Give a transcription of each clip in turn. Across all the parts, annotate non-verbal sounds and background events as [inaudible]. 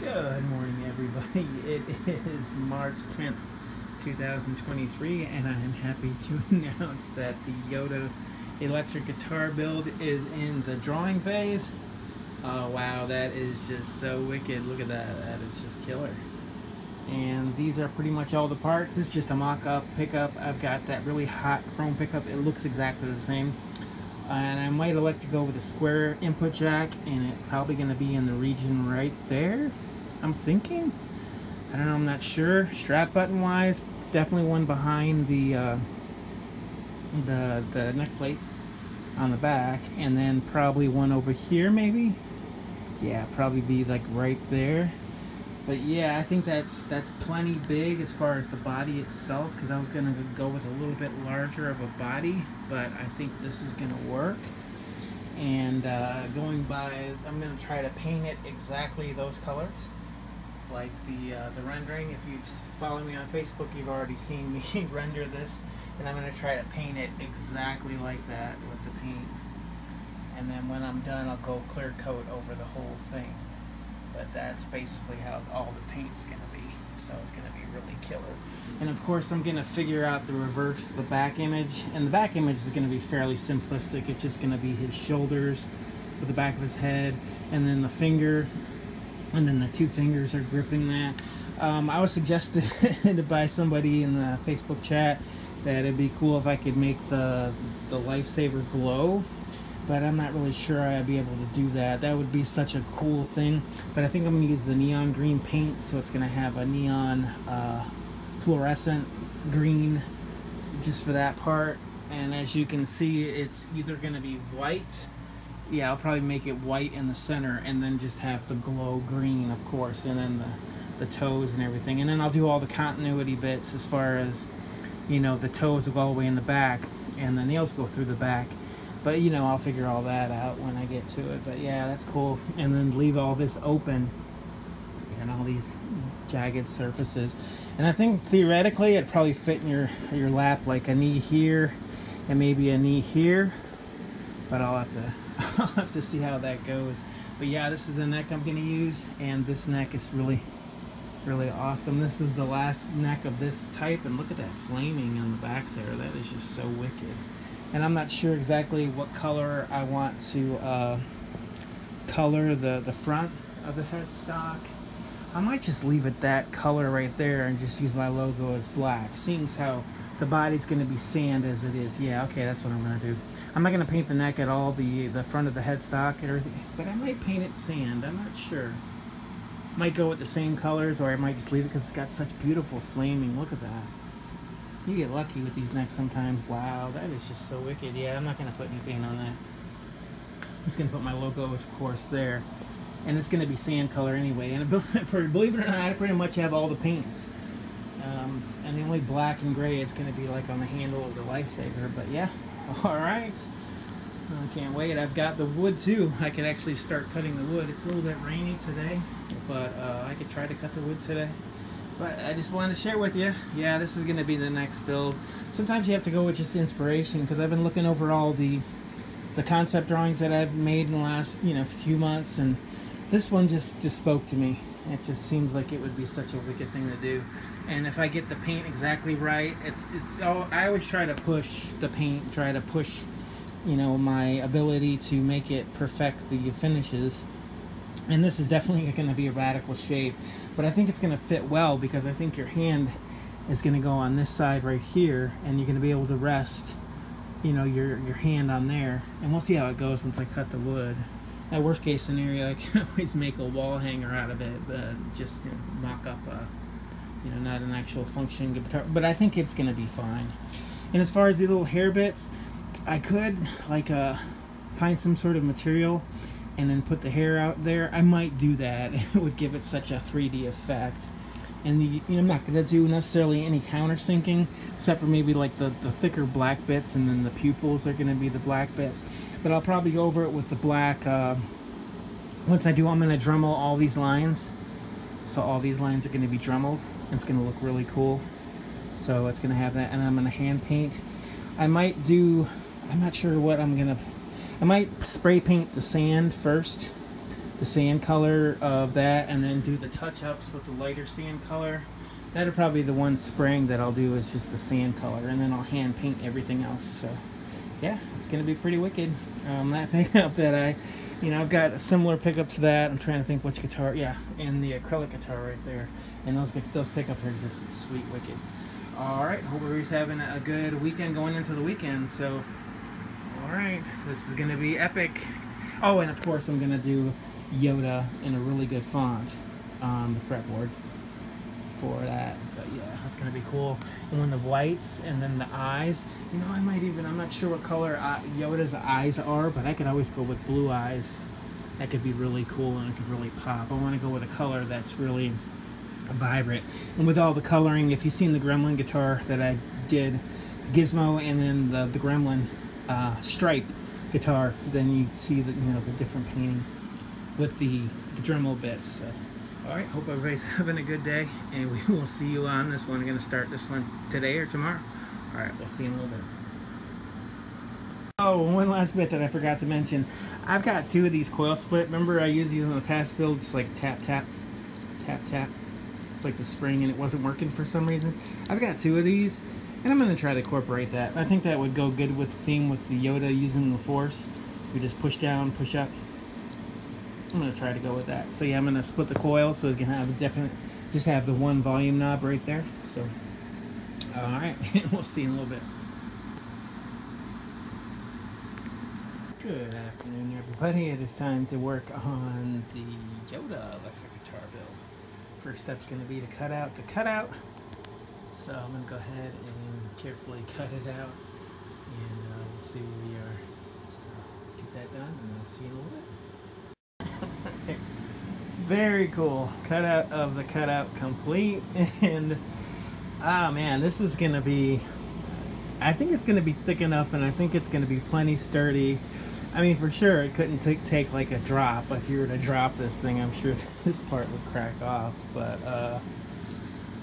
Good morning, everybody. [laughs] It is March 10th, 2023, and I am happy to [laughs] announce that the Yoda electric guitar build is in the drawing phase. Oh, wow, that is just so wicked. Look at that. That is just killer. And these are pretty much all the parts. Is just a mock-up pickup. I've got that really hot chrome pickup. It looks exactly the same and I might elect to go with a square input jack and it's probably going to be in the region right there I'm thinking? I don't know I'm not sure. Strap button wise definitely one behind the uh, the the neck plate on the back and then probably one over here maybe? Yeah probably be like right there. But yeah I think that's that's plenty big as far as the body itself because I was gonna go with a little bit larger of a body but I think this is gonna work. And uh, going by I'm gonna try to paint it exactly those colors like the uh, the rendering if you follow me on Facebook you've already seen me [laughs] render this and I'm gonna try to paint it exactly like that with the paint and then when I'm done I'll go clear coat over the whole thing but that's basically how all the paint's going to be. So it's going to be really killer. And of course, I'm going to figure out the reverse, the back image. And the back image is going to be fairly simplistic. It's just going to be his shoulders with the back of his head, and then the finger, and then the two fingers are gripping that. Um, I was suggested [laughs] by somebody in the Facebook chat that it'd be cool if I could make the the lightsaber glow but I'm not really sure I'd be able to do that. That would be such a cool thing. But I think I'm to use the neon green paint, so it's going to have a neon uh, fluorescent green just for that part. And as you can see, it's either going to be white. Yeah, I'll probably make it white in the center and then just have the glow green, of course, and then the, the toes and everything. And then I'll do all the continuity bits as far as, you know, the toes go all the way in the back and the nails go through the back. But you know I'll figure all that out when I get to it. But yeah that's cool. And then leave all this open and all these jagged surfaces. And I think theoretically it'd probably fit in your your lap like a knee here and maybe a knee here. But I'll have to [laughs] I'll have to see how that goes but yeah this is the neck I'm gonna use and this neck is really really awesome this is the last neck of this type and look at that flaming on the back there that is just so wicked and I'm not sure exactly what color I want to uh, color the, the front of the headstock. I might just leave it that color right there and just use my logo as black, seeing how the body's going to be sand as it is. Yeah, okay, that's what I'm going to do. I'm not going to paint the neck at all, the, the front of the headstock and everything, but I might paint it sand. I'm not sure. Might go with the same colors, or I might just leave it because it's got such beautiful flaming. Look at that. You get lucky with these necks sometimes. Wow, that is just so wicked. Yeah, I'm not going to put anything on that. I'm just going to put my logo, of course, there. And it's going to be sand color anyway. And [laughs] believe it or not, I pretty much have all the paints. Um, and the only black and gray is going to be like on the handle of the Lightsaber. But yeah, [laughs] all right. I can't wait. I've got the wood too. I can actually start cutting the wood. It's a little bit rainy today, but uh, I could try to cut the wood today. But I just wanted to share with you. Yeah, this is going to be the next build. Sometimes you have to go with just inspiration because I've been looking over all the the concept drawings that I've made in the last you know few months, and this one just just spoke to me. It just seems like it would be such a wicked thing to do. And if I get the paint exactly right, it's it's. Oh, I always try to push the paint, try to push, you know, my ability to make it perfect the finishes and this is definitely [laughs] going to be a radical shape but I think it's going to fit well because I think your hand is going to go on this side right here and you're going to be able to rest you know your your hand on there and we'll see how it goes once I cut the wood at worst case scenario I can [laughs] always make a wall hanger out of it but just you know, mock up a you know not an actual functioning guitar but I think it's gonna be fine and as far as the little hair bits I could like uh find some sort of material and then put the hair out there, I might do that. [laughs] It would give it such a 3D effect. And the, you know, I'm not to do necessarily any countersinking, except for maybe like the, the thicker black bits, and then the pupils are to be the black bits. But I'll probably go over it with the black. Uh, once I do, I'm going to Dremel all these lines. So all these lines are going to be Dremeled. It's going to look really cool. So it's going to have that, and I'm going to hand paint. I might do, I'm not sure what I'm going to I might spray paint the sand first the sand color of that and then do the touch-ups with the lighter sand color. That'll probably be the one spraying that I'll do is just the sand color and then I'll hand paint everything else. So yeah, it's gonna be pretty wicked. Um, that [laughs] pickup that I, you know, I've got a similar pickup to that. I'm trying to think which guitar. Yeah, and the acrylic guitar right there. And those those pickups are just sweet wicked. All right, hope everybody's having a good weekend going into the weekend. So, all right, this is gonna be epic. Oh, and of course I'm gonna do Yoda in a really good font on the fretboard for that. That's gonna be cool. And when the whites and then the eyes, you know, I might even, I'm not sure what color uh, Yoda's eyes are, but I could always go with blue eyes. That could be really cool and it could really pop. I wanna go with a color that's really vibrant. And with all the coloring, if you've seen the Gremlin guitar that I did, Gizmo and then the, the Gremlin uh, stripe guitar, then you see the, you know, the different painting with the, the Dremel bits. So. All right, hope everybody's [laughs] having a good day, and we will see you on this one. I'm going to start this one today or tomorrow. All right, we'll see you in a little bit. Oh, one last bit that I forgot to mention. I've got two of these coil split. Remember I used these in the past build, just like tap, tap, tap, tap. It's like the spring and it wasn't working for some reason. I've got two of these, and I'm going to try to incorporate that. I think that would go good with the theme with the Yoda using the force. We just push down, push up, I'm gonna try to go with that. So yeah, I'm gonna split the coil so you can have a definite, just have the one volume knob right there. So, all right, [laughs] we'll see in a little bit. Good afternoon, everybody. It is time to work on the Yoda electric guitar build. First step's gonna be to cut out the cutout. So I'm gonna go ahead and carefully cut it out, and uh, we'll see where we are. So get that done, and we'll see bit. Very cool. Cutout of the cutout complete. [laughs] And, ah oh man, this is to be, I think it's to be thick enough and I think it's to be plenty sturdy. I mean, for sure, it couldn't take like a drop. If you were to drop this thing, I'm sure [laughs] this part would crack off. But, uh,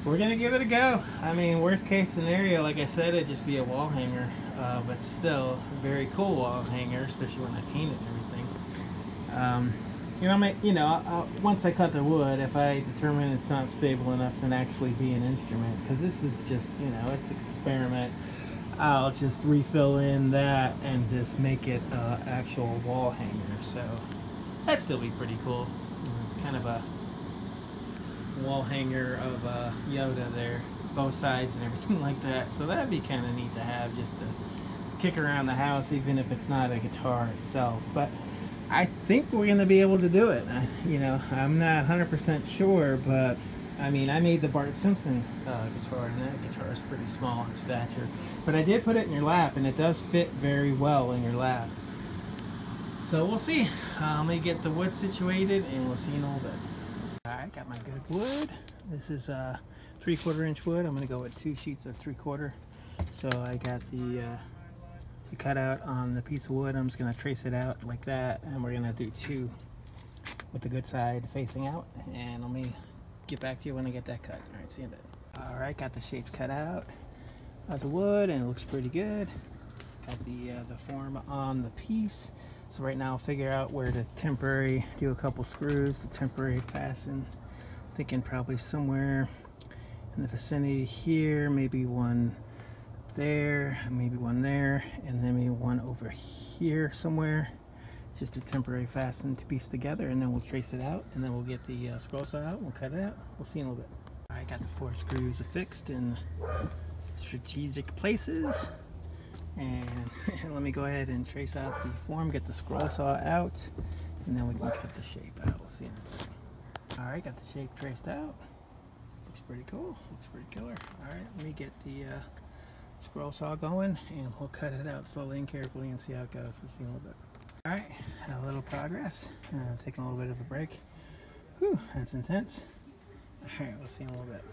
we're gonna give it a go. I mean, worst case scenario, like I said, it'd just be a wall hanger, uh, but still, very cool wall hanger, especially when I paint it and everything. Um, you know, you know, I'll, once I cut the wood, if I determine it's not stable enough to actually be an instrument, because this is just, you know, it's an experiment, I'll just refill in that and just make it uh, actual wall hanger. So that'd still be pretty cool. Kind of a wall hanger of uh, Yoda there, both sides and everything [laughs] like that. So that'd be kind of neat to have just to kick around the house, even if it's not a guitar itself. But I think we're going to be able to do it. I, you know, I'm not 100% sure, but I mean, I made the Bart Simpson uh, guitar, and that guitar is pretty small in stature. But I did put it in your lap, and it does fit very well in your lap. So we'll see. Uh, let me get the wood situated, and we'll see in a little bit. Alright, got my good wood. This is uh, three quarter inch wood. I'm going to go with two sheets of three quarter. So I got the uh, the cutout on the piece of wood. I'm just going to trace it out like that and we're going to do two with the good side facing out and let me get back to you when I get that cut. Alright, see you. Alright, got the shapes cut out of the wood and it looks pretty good. Got the, uh, the form on the piece. So right now I'll figure out where to temporary do a couple screws to temporary fasten. Thinking probably somewhere in the vicinity here, maybe one there, maybe one there, and then maybe one over here somewhere. Just a temporary fasten to piece together, and then we'll trace it out, and then we'll get the uh, scroll saw out, we'll cut it out. We'll see in a little bit. I got the four screws affixed in strategic places. And [laughs] let me go ahead and trace out the form, get the scroll saw out, and then we can cut the shape out. We'll see in a bit. Alright, got the shape traced out. Looks pretty cool. Looks pretty killer. Alright, let me get the uh, scroll saw going and we'll cut it out slowly and carefully and see how it goes. We'll see a little bit. All right, a little progress. Uh, taking a little bit of a break. Whew, that's intense. All right, we'll see in a little bit.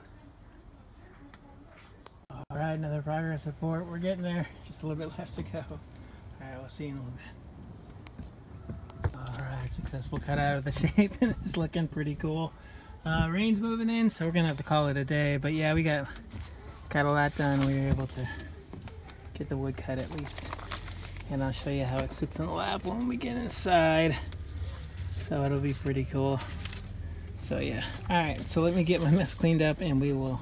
All right, another progress report. We're getting there. Just a little bit [laughs] left to go. All right, we'll see in a little bit. All right, successful cut out of the [laughs] shape and it's looking pretty cool. Uh, rain's moving in, so we're gonna have to call it a day. But yeah, we got got a lot done. We were able to get the wood cut at least. And I'll show you how it sits in the lap when we get inside. So it'll be pretty cool. So yeah. Alright, so let me get my mess cleaned up and we will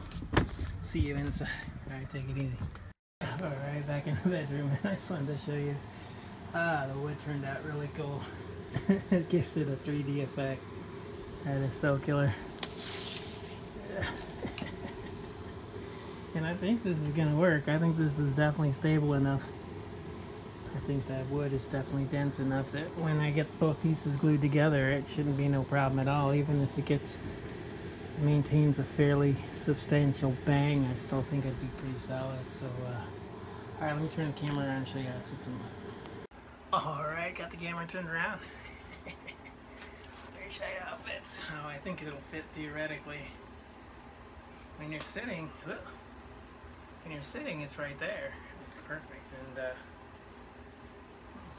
see you inside. Alright, take it easy. Alright, back in the bedroom. I just wanted to show you. Ah, the wood turned out really cool. [laughs] it gives it a 3D effect. That is so killer. And I think this is gonna work. I think this is definitely stable enough. I think that wood is definitely dense enough that when I get both pieces glued together, it shouldn't be no problem at all. Even if it gets maintains a fairly substantial bang, I still think it'd be pretty solid. So, uh, all right, let me turn the camera around and show you how it sits in my. All right, got the camera turned around. [laughs] Let me show you how it fits. Oh, I think it'll fit theoretically. When you're sitting, when you're sitting, it's right there. It's perfect, and. Uh,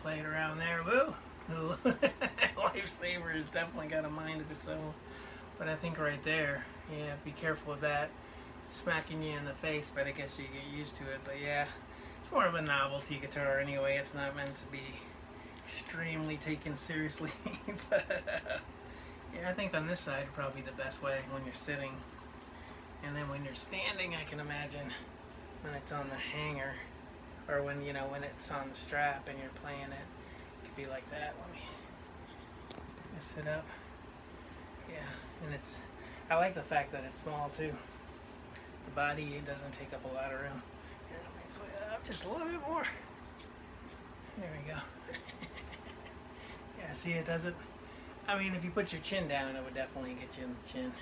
play it around there. Woo! [laughs] Lightsaber has definitely got a mind of its own. But I think right there, yeah, be careful of that smacking you in the face, but I guess you get used to it. But yeah, it's more of a novelty guitar anyway. It's not meant to be extremely taken seriously. [laughs] but yeah, I think on this side probably the best way when you're sitting. And then when you're standing, I can imagine when it's on the hanger or when you know when it's on the strap and you're playing it, it could be like that. Let me mess it up. Yeah, and it's I like the fact that it's small too. The body doesn't take up a lot of room. Here, let me it up just a little bit more. There we go. [laughs] yeah, see it does it. I mean, if you put your chin down, it would definitely get you in the chin.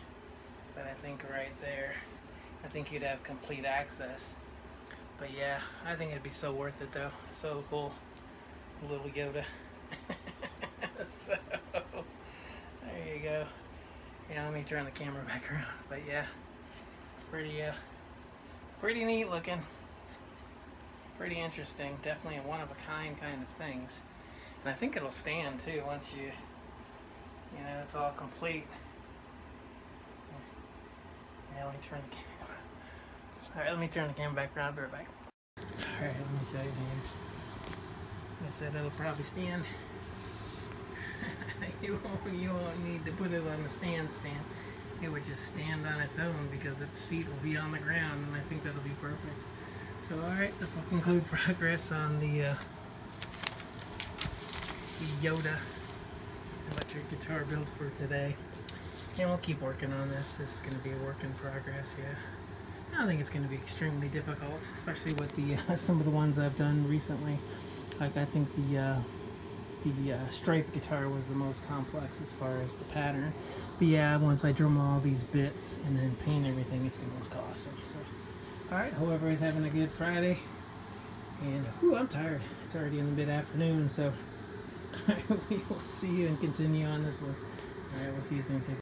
But I think right there, I think you'd have complete access but yeah, I think it'd be so worth it though. So cool. Little Yoda. [laughs] so, there you go. Yeah, let me turn the camera back around. But yeah, it's pretty, uh, pretty neat looking. Pretty interesting. Definitely a one-of-a-kind kind of things. And I think it'll stand too once you, you know, it's all complete. Yeah, let me turn the camera. Alright, let me turn the camera back around. Be right back. Alright, let me show you here. I said it'll probably stand. you, won't, you won't need to put it on the stand stand. It would just stand on its own because its feet will be on the ground and I think that'll be perfect. So alright, this will conclude [laughs] progress on the, uh, the Yoda electric guitar build for today. And we'll keep working on this. This is going to be a work in progress, yeah. I don't think it's going to be extremely difficult, especially with the uh, [laughs] some of the ones I've done recently. Like I think the uh, the uh, stripe guitar was the most complex as far as the pattern. But yeah, once I drum all these bits and then paint everything, it's going to look awesome. So, all right, hope everybody's having a good Friday. And whew, I'm tired. It's already in the mid-afternoon, so [laughs] we will see you and continue on this one. All right, we'll see you soon. Take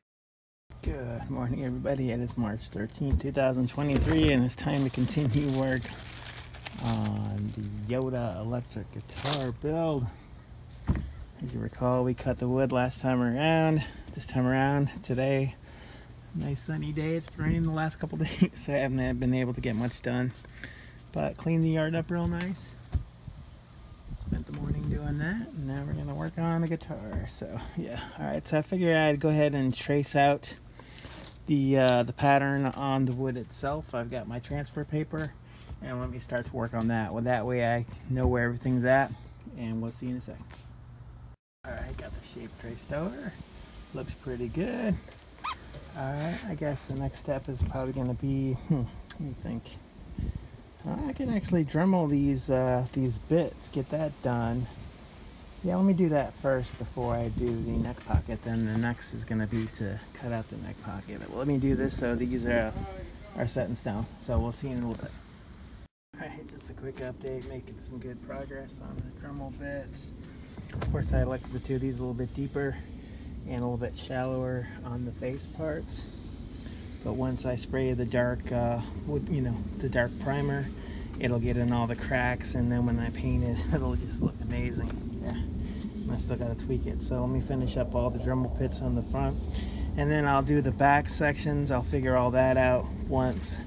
Good morning, everybody. It is March 13, 2023, and it's time to continue work on the Yoda electric guitar build. As you recall, we cut the wood last time around. This time around, today, nice sunny day. It's been raining the last couple [laughs] days, so I haven't been able to get much done. But clean the yard up real nice. Spent the morning doing that, and now we're gonna work on the guitar. So yeah, all right. So I figured I'd go ahead and trace out the uh, the pattern on the wood itself. I've got my transfer paper and let me start to work on that. Well, that way I know where everything's at and we'll see you in a second. Alright, got the shape traced over. Looks pretty good. Alright, I guess the next step is probably going to be, hmm, let me think. I can actually Dremel these, uh, these bits, get that done. Yeah, let me do that first before I do the neck pocket. Then the next is going to be to cut out the neck pocket. But let me do this so these are, are set in stone. So we'll see in a little bit. Alright, just a quick update, making some good progress on the Dremel bits. Of course, I elected the two of these a little bit deeper and a little bit shallower on the face parts. But once I spray the dark uh, wood, you know, the dark primer, it'll get in all the cracks and then when I paint it, [laughs] it'll just look amazing yeah, I still gotta tweak it. So let me finish up all the Dremel pits on the front and then I'll do the back sections. I'll figure all that out once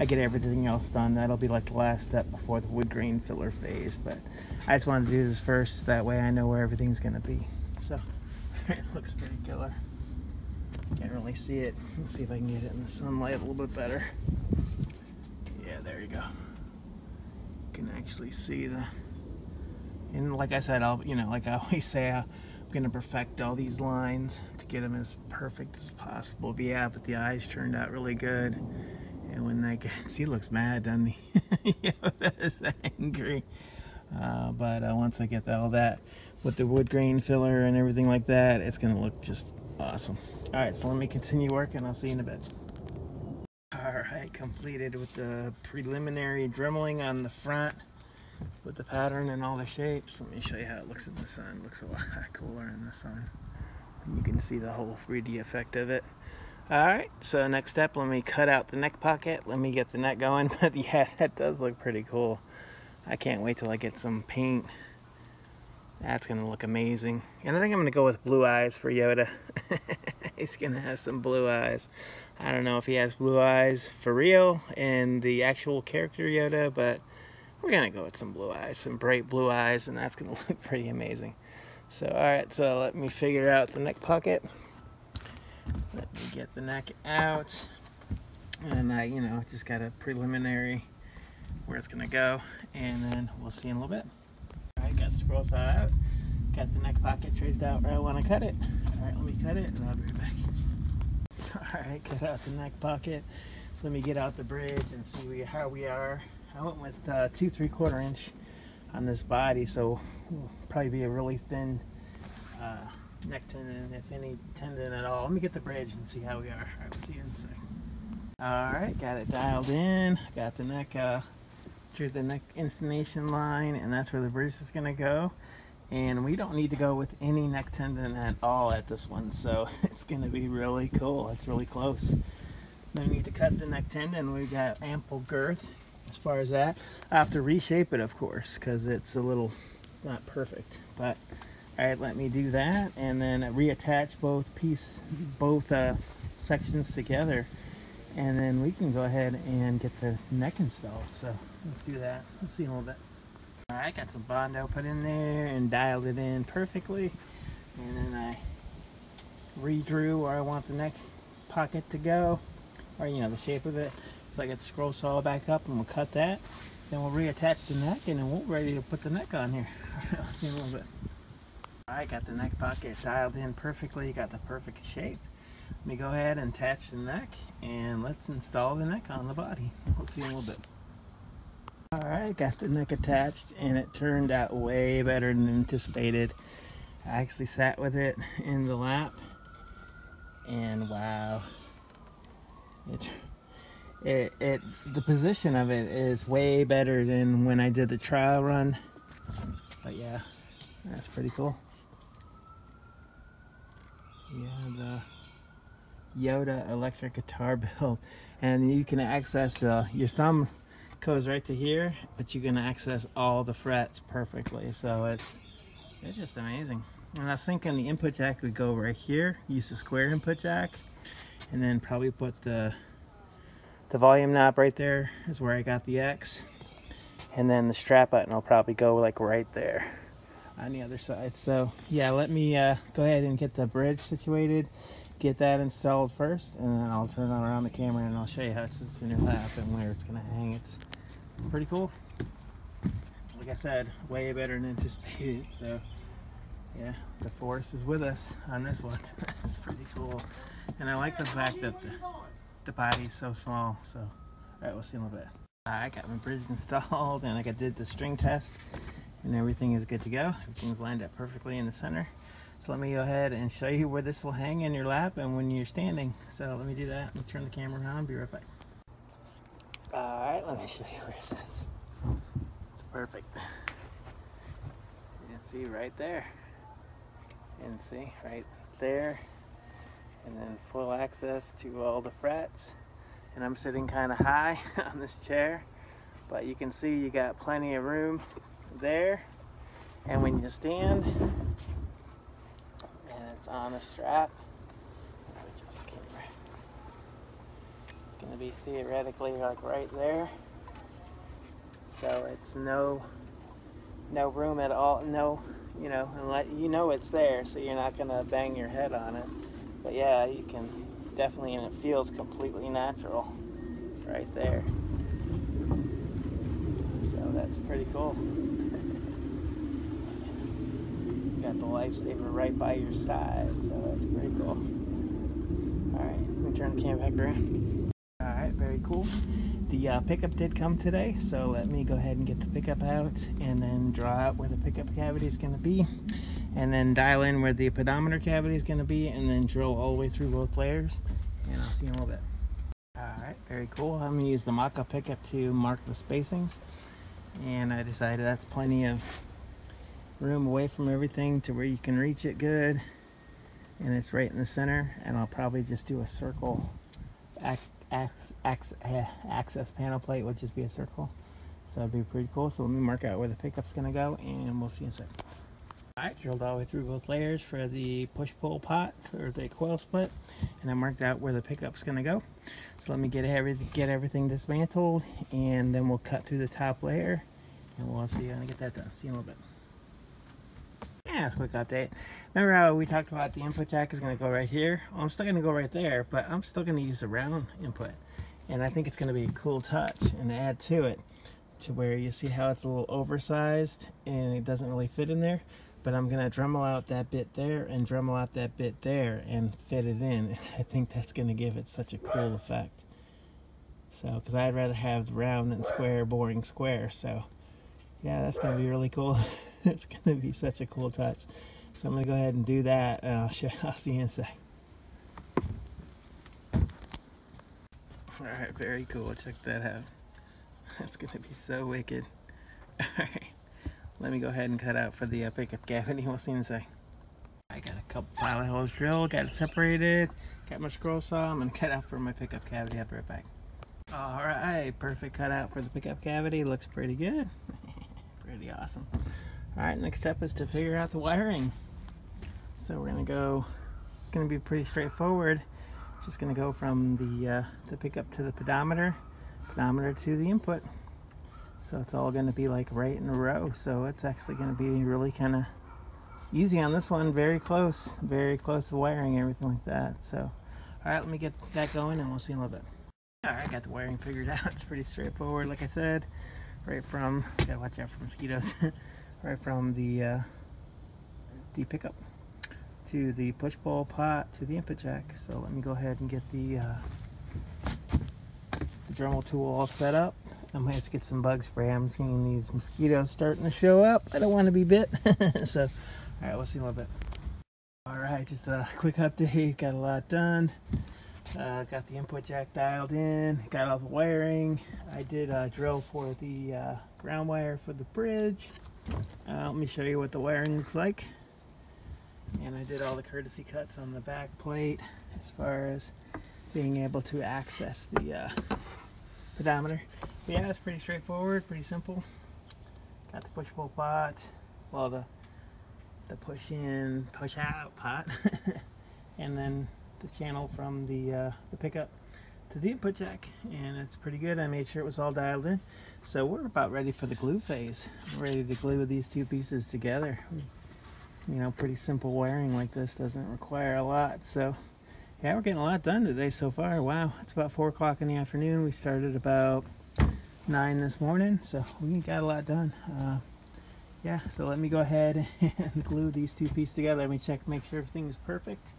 I get everything else done. That'll be like the last step before the wood grain filler phase. But I just wanted to do this first. That way I know where everything's gonna be. So [laughs] it looks pretty killer. Can't really see it. Let's see if I can get it in the sunlight a little bit better. Yeah, there you go. You can actually see the, and like I said, I'll, you know, like I [laughs] always say, I'm going to perfect all these lines to get them as perfect as possible. But yeah, but the eyes turned out really good. And when they get, [laughs] see, looks mad, doesn't he? [laughs] Yoda is angry. Uh, but uh, once I get all that with the wood grain filler and everything like that, it's going to look just awesome. All right, so let me continue working. I'll see you in a bit. All right, completed with the preliminary dremeling on the front with the pattern and all the shapes. Let me show you how it looks in the sun. It looks a lot [laughs] cooler in the sun. And you can see the whole 3D effect of it. All right, so next step, let me cut out the neck pocket. Let me get the neck going. [laughs] But yeah, that does look pretty cool. I can't wait till I get some paint. That's gonna look amazing. And I think I'm gonna go with blue eyes for Yoda. [laughs] He's gonna have some blue eyes. I don't know if he has blue eyes for real in the actual character Yoda, but we're gonna go with some blue eyes, some bright blue eyes, and that's gonna [laughs] look pretty amazing. So, alright, so let me figure out the neck pocket. Let me get the neck out. And I, you know, just got a preliminary where it's gonna go, and then we'll see in a little bit. Alright, got the scroll saw out. Got the neck pocket traced out where I want to cut it. Alright, let me cut it and I'll be right back. [laughs] Alright, cut out the neck pocket. Let me get out the bridge and see how we are. I went with uh, two three quarter inch on this body, so probably be a really thin uh, neck tendon, if any tendon at all. Let me get the bridge and see how we are. Alright, we'll see you in a second. Alright, got it dialed in. Got the neck uh, through the neck installation line, and that's where the bridge is going to go and we don't need to go with any neck tendon at all at this one so [laughs] it's going to be really cool it's really close no need to cut the neck tendon we've got ample girth as far as that I have to reshape it of course because it's a little it's not perfect but all right let me do that and then reattach both pieces both uh, sections together and then we can go ahead and get the neck installed so let's do that we'll see in a little bit I got some Bondo put in there and dialed it in perfectly. And then I redrew where I want the neck pocket to go, or you know, the shape of it. So I get the scroll saw back up and we'll cut that. Then we'll reattach the neck and then we're ready to put the neck on here. [laughs] I'll see a little bit. I got the neck pocket dialed in perfectly, got the perfect shape. Let me go ahead and attach the neck and let's install the neck on the body. We'll see in a little bit. Alright, got the neck attached and it turned out way better than anticipated. I actually sat with it in the lap and wow. It, it, it, the position of it is way better than when I did the trial run. But yeah, that's pretty cool. Yeah, the Yoda electric guitar [laughs] build. And you can access uh, your thumb goes right to here, but you can access all the frets perfectly. So it's it's just amazing. And I was thinking the input jack would go right here, use the square input jack, and then probably put the the volume knob right there is where I got the X. And then the strap button will probably go like right there on the other side. So yeah, let me uh, go ahead and get the bridge situated, get that installed first, and then I'll turn around the camera and I'll show you how it's in your lap and where it's gonna hang. It's it's pretty cool. Like I said, way better than anticipated. So yeah, the force is with us on this one. [laughs] it's pretty cool. And I like the fact that the, the body's so small. So, all right, we'll see in a little bit. I got my bridge installed [laughs] and like I did the string test and everything is good to go. Everything's lined up perfectly in the center. So let me go ahead and show you where this will hang in your lap and when you're standing. So let me do that. Let me turn the camera around. Be right back. Alright, let me show you where it is. It's perfect. You can see right there. You can see right there. And then full access to all the frets. And I'm sitting kind of high [laughs] on this chair. But you can see you got plenty of room there. And when you stand, and it's on a strap, It's going to be theoretically like right there. So it's no no room at all. No, you know, let you know it's there, so you're not gonna bang your head on it. But yeah, you can definitely, and it feels completely natural right there. So that's pretty cool. got the lightsaber right by your side, so that's pretty cool. Alright, let me turn the cam back around. Alright, very cool. The uh, pickup did come today, so let me go ahead and get the pickup out and then draw out where the pickup cavity is going to be and then dial in where the pedometer cavity is going to be and then drill all the way through both layers and I'll see you in a little bit. Alright, very cool. I'm going to use the mock-up pickup to mark the spacings and I decided that's plenty of room away from everything to where you can reach it good and it's right in the center and I'll probably just do a circle access, eh, access panel plate would just be a circle so that'd be pretty cool so let me mark out where the pickup's gonna go and we'll see you in a second Alright, drilled all the way through both layers for the push-pull pot or the coil split and I marked out where the pickup's gonna go so let me get everything get everything dismantled and then we'll cut through the top layer and we'll see how to get that done see you in a little bit yeah, quick update. Remember how we talked about the input jack is going to go right here? Well, I'm still going to go right there, but I'm still going to use the round input. And I think it's going to be a cool touch and add to it to where you see how it's a little oversized and it doesn't really fit in there. But I'm going to Dremel out that bit there and Dremel out that bit there and fit it in. [laughs] I think that's going to give it such a cool effect. So, because I'd rather have round than square, boring square. So, yeah, that's going to be really cool. [laughs] it's going to be such a cool touch. So I'm to go ahead and do that. And I'll, show, [laughs] I'll see you in a sec. Alright, very cool. Check that out. That's going to be so wicked. Alright, let me go ahead and cut out for the uh, pickup cavity. [laughs] We'll see in. I got a couple pilot holes drilled, got it separated, got my scroll saw. To cut out for my pickup cavity. I'll be right back. Alright, perfect cutout for the pickup cavity. Looks pretty good. [laughs] pretty awesome. Alright, next step is to figure out the wiring. So we're going to go, it's going to be pretty straightforward. Just going to go from the, uh, the pickup to the pedometer, pedometer to the input. So it's all going to be like right in a row. So it's actually going to be really kind of easy on this one. Very close, very close to wiring, everything like that. So, alright, let me get that going and we'll see in a little bit. Alright, got the wiring figured out. [laughs] It's pretty straightforward, like I said. Right from, gotta watch out for mosquitoes. [laughs] right from the uh, the pickup to the push pull pot to the input jack. So let me go ahead and get the uh, the Dremel tool all set up. I'm to have to get some bug spray. I'm seeing these mosquitoes starting to show up. I don't want to be bit. [laughs] so, all right, we'll see in a little bit. All right, just a quick update. Got a lot done. Uh, got the input jack dialed in. Got all the wiring. I did a drill for the uh, ground wire for the bridge. Uh, let me show you what the wiring looks like. And I did all the courtesy cuts on the back plate as far as being able to access the uh, pedometer. But yeah, it's pretty straightforward, pretty simple. Got the push-pull pot, well the the push in, push out pot, [laughs] and then the channel from the uh, the pickup to the input jack and it's pretty good. I made sure it was all dialed in. So we're about ready for the glue phase. We're ready to glue these two pieces together. You know pretty simple wiring like this doesn't require a lot so yeah we're getting a lot done today so far wow it's about four o'clock in the afternoon we started about nine this morning so we got a lot done uh, yeah so let me go ahead and [laughs] glue these two pieces together let me check to make sure everything is perfect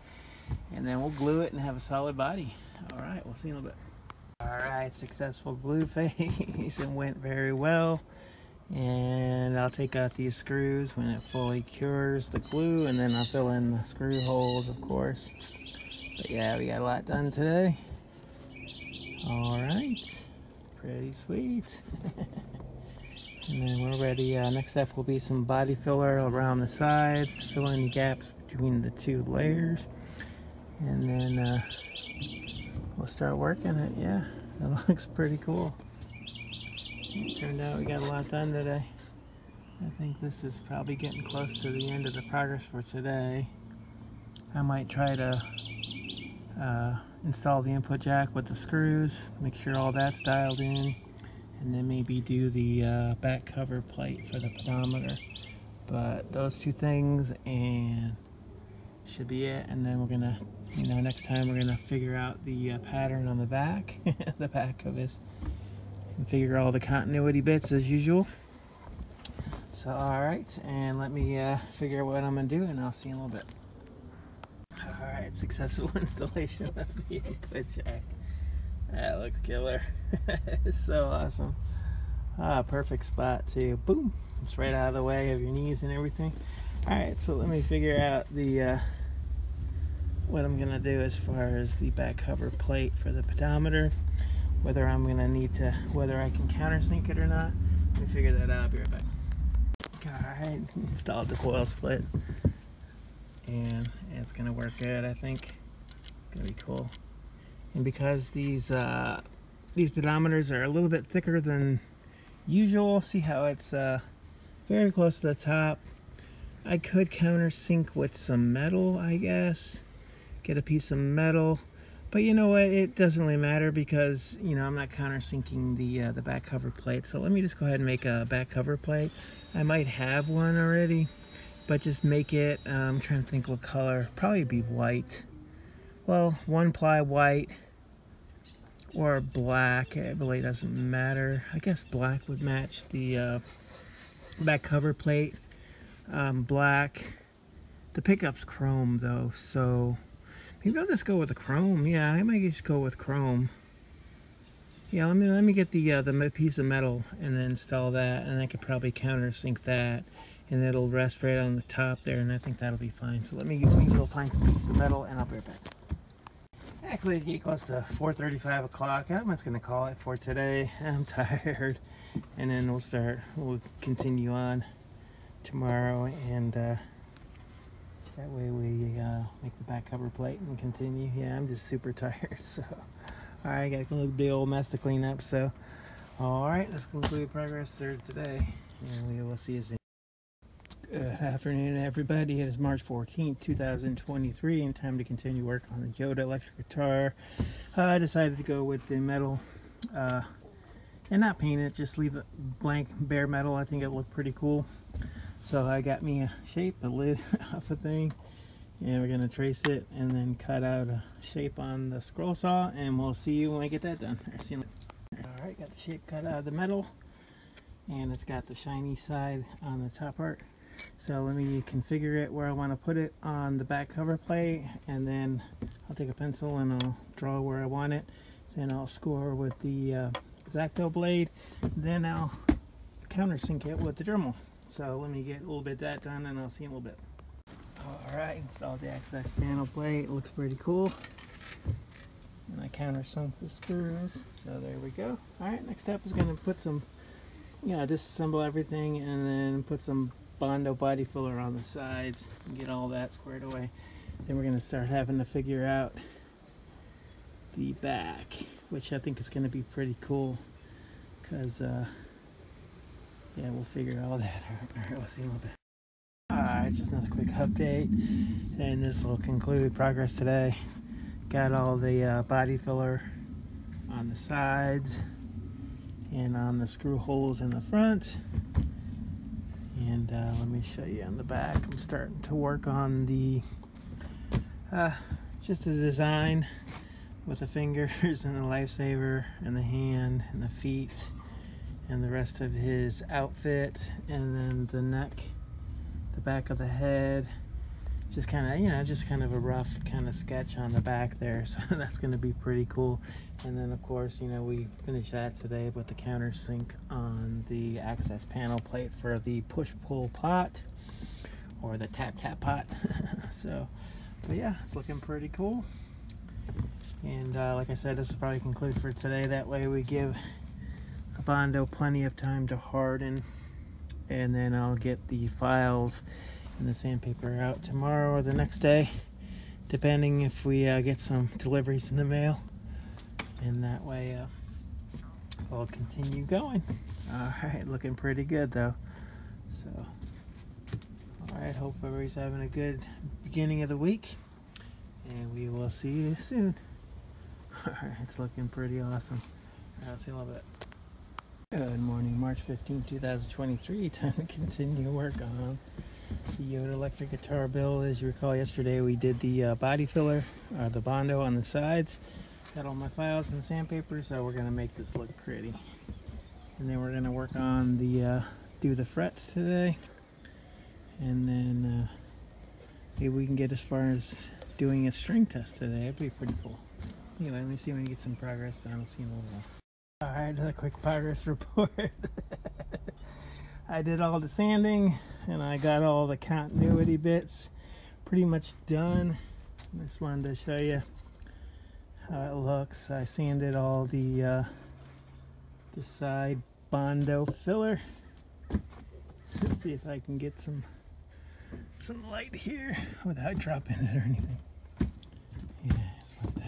and then we'll glue it and have a solid body all right, we'll see you in a little bit. All right, successful glue [laughs] phase. it went very well. And I'll take out these screws when it fully cures the glue and then I'll fill in the screw holes, of course. But yeah, we got a lot done today. All right, pretty sweet. [laughs] and then we're ready. Uh, next step will be some body filler around the sides to fill in the gaps between the two layers. And then uh, we'll start working it. Yeah, [laughs] it looks pretty cool. It turned out we got a lot done today. I think this is probably getting close to the end of the progress for today. I might try to uh, install the input jack with the screws, make sure all that's dialed in, and then maybe do the uh, back cover plate for the pedometer. But those two things and should be it. And then we're gonna, you know, next time we're gonna figure out the uh, pattern on the back, [laughs] the back of his, and figure all the continuity bits as usual. So, all right, and let me uh, figure out what I'm gonna do, and I'll see you in a little bit. All right, successful [laughs] installation of the input jack. That looks killer. [laughs] so awesome. Ah, perfect spot too. Boom. It's right out of the way of your knees and everything. Alright, so let me figure out the uh, what I'm gonna do as far as the back cover plate for the pedometer. Whether I'm gonna need to whether I can countersink it or not. Let me figure that out. I'll be right back. Alright, installed the coil split. And it's gonna work good, I think. It's gonna be cool. And because these uh, these pedometers are a little bit thicker than usual see how it's uh, very close to the top. I could countersink with some metal I guess. Get a piece of metal. But you know what? It doesn't really matter because you know I'm not countersinking the uh, the back cover plate. So let me just go ahead and make a back cover plate. I might have one already but just make it um, I'm trying to think what color probably be white well, one ply white or black. It really doesn't matter. I guess black would match the uh, back cover plate. Um, black. The pickup's chrome though, so maybe I'll just go with the chrome. Yeah, I might just go with chrome. Yeah, let me let me get the uh, the piece of metal and then install that, and I could probably countersink that, and it'll rest right on the top there, and I think that'll be fine. So let me let me go find some pieces of metal, and I'll be right back. Actually, it get close to 4.35 o'clock. I'm just going to call it for today. [laughs] I'm tired. And then we'll start, we'll continue on tomorrow. And uh, that way we uh, make the back cover plate and continue. Yeah, I'm just super [laughs] tired. So, all right, got a big old mess to clean up. So, all right, let's conclude progress third today. And we will see you soon. Good afternoon, everybody. It is March 14th, 2023, and time to continue work on the Yoda electric guitar. Uh, I decided to go with the metal uh, and not paint it, just leave it blank, bare metal. I think it looked pretty cool. So I got me a shape, a lid [laughs] off a thing, and we're going to trace it and then cut out a shape on the scroll saw, and we'll see you when I get that done. [laughs] Alright, got the shape cut out of the metal, and it's got the shiny side on the top part. So let me configure it where I want to put it on the back cover plate and then I'll take a pencil and I'll draw where I want it. Then I'll score with the uh, X-Acto blade. Then I'll countersink it with the Dremel. So let me get a little bit that done and I'll see in a little bit. Alright, installed the access panel plate. It looks pretty cool. And I countersunk the screws. So there we go. Alright, next step is going to put some, you know, disassemble everything and then put some Bondo body filler on the sides and get all that squared away. Then we're going to start having to figure out the back, which I think is going to be pretty cool because, uh, yeah, we'll figure all that out. [laughs] All right, we'll see you in a little bit. Alright, just another quick update, and this will conclude progress today. Got all the uh, body filler on the sides and on the screw holes in the front and uh, let me show you on the back. I'm starting to work on the uh, just the design with the fingers [laughs] and the lightsaber and the hand and the feet and the rest of his outfit. And then the neck the back of the head. Just kind of you know just kind of a rough kind of sketch on the back there. [laughs] So that's going to be pretty cool and then of course you know we finished that today with the countersink on the access panel plate for the push pull pot or the tap tap pot. [laughs] So but yeah it's looking pretty cool. And uh, like I said this will probably conclude for today. That way we give the Bondo plenty of time to harden. And then I'll get the files and the sandpaper out tomorrow or the next day depending if we uh, get some deliveries in the mail and that way uh, we'll continue going all right looking pretty good though so all right hope everybody's having a good beginning of the week and we will see you soon [laughs] all right it's looking pretty awesome i'll see you in a little bit Good morning, March 15, 2023. [laughs] Time to continue work on the Yoda electric guitar build. As you recall, yesterday we did the uh, body filler, uh, the Bondo on the sides. Got all my files and sandpaper, so we're to make this look pretty. And then we're to work on the, uh, do the frets today. And then uh, maybe we can get as far as doing a string test today. That'd be pretty cool. Anyway, let me see when we get some progress done. I'll see you in a little while. Alright, a quick progress [laughs] report. I did all the sanding and I got all the continuity bits pretty much done. Just wanted to show you how it looks. I sanded all the uh, the side Bondo filler. Let's [laughs] see if I can get some some light here without dropping it or anything. Yeah, just to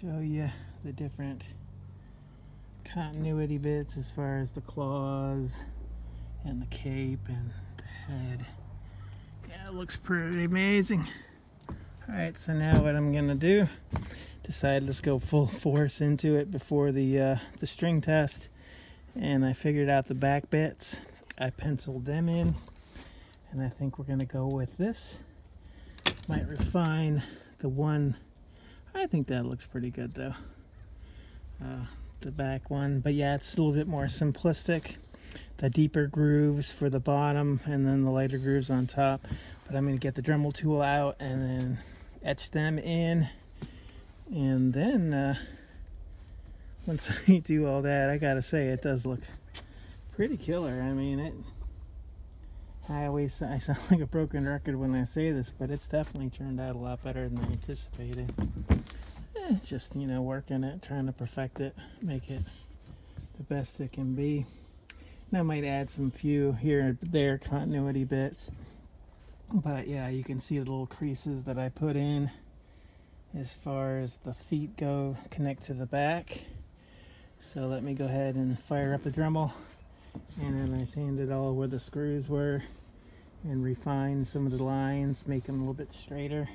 show you the different continuity bits as far as the claws and the cape and the head. Yeah, it looks pretty amazing. Alright, so now what I'm gonna do, decided let's go full [laughs] force into it before the, uh, the string test. And I figured out the back bits. I penciled them in. And I think we're gonna go with this. Might refine the one. I think that looks pretty good though. Uh, the back one. But yeah, it's a little bit more simplistic. The deeper grooves for the bottom and then the lighter grooves on top. But I'm going to get the Dremel tool out and then etch them in. And then uh, once [laughs] I do all that, I gotta say it does look pretty killer. I mean, it. I always I sound [laughs] like a broken record when I say this, but it's definitely turned out a lot better than I anticipated eh, just you know working it trying to perfect it make it the best it can be and I might add some few here and there continuity bits but yeah you can see the little creases that I put in as far as the feet go connect to the back. So let me go ahead and fire up the Dremel. And then I sanded all where the screws were and refine some of the lines make them a little bit straighter.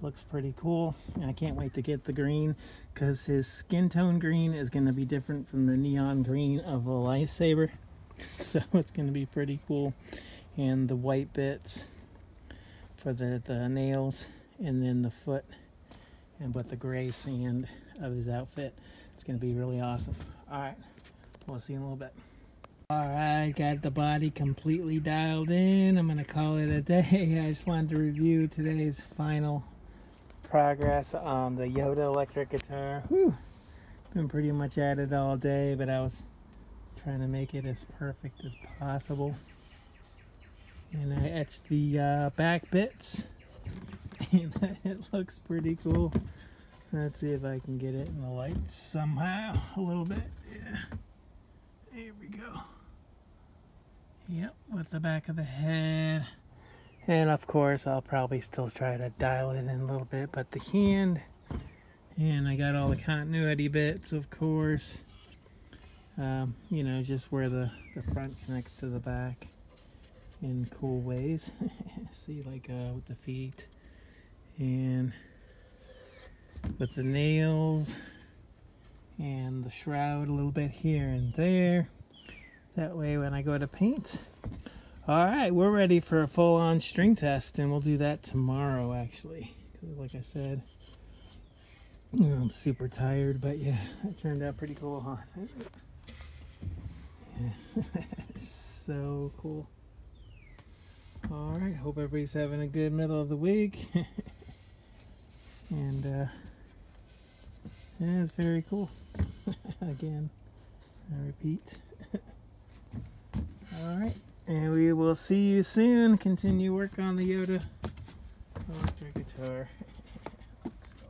Looks pretty cool. And I can't wait to get the green because his skin tone green is going to be different from the neon green of a lightsaber. [laughs] So it's going to be pretty cool. And the white bits for the, the nails and then the foot and but the gray sand of his outfit it's to be really awesome all right we'll see you in a little bit all right got the body completely dialed in i'm gonna call it a day [laughs] i just wanted to review today's final progress on the Yoda electric guitar. Whew. Been pretty much at it all day, but I was trying to make it as perfect as possible. And I etched the uh, back bits. [laughs] and it looks pretty cool. Let's see if I can get it in the light somehow. A little bit. Yeah. here we go. Yep, with the back of the head. And of course, I'll probably still try to dial it in a little bit, but the hand, and I got all the continuity bits, of course. Um, you know, just where the, the front connects to the back in cool ways. [laughs] See, like uh, with the feet and with the nails and the shroud a little bit here and there. That way when I go to paint, all right, we're ready for a full-on string test, and we'll do that tomorrow, actually. Like I said, I'm super tired, but yeah, it turned out pretty cool, huh? Yeah, [laughs] so cool. All right, hope everybody's having a good middle of the week. [laughs] and, uh, yeah, it's very cool. [laughs] Again, I repeat. [laughs] All right. And we will see you soon. Continue work on the Yoda electric guitar. Let's go.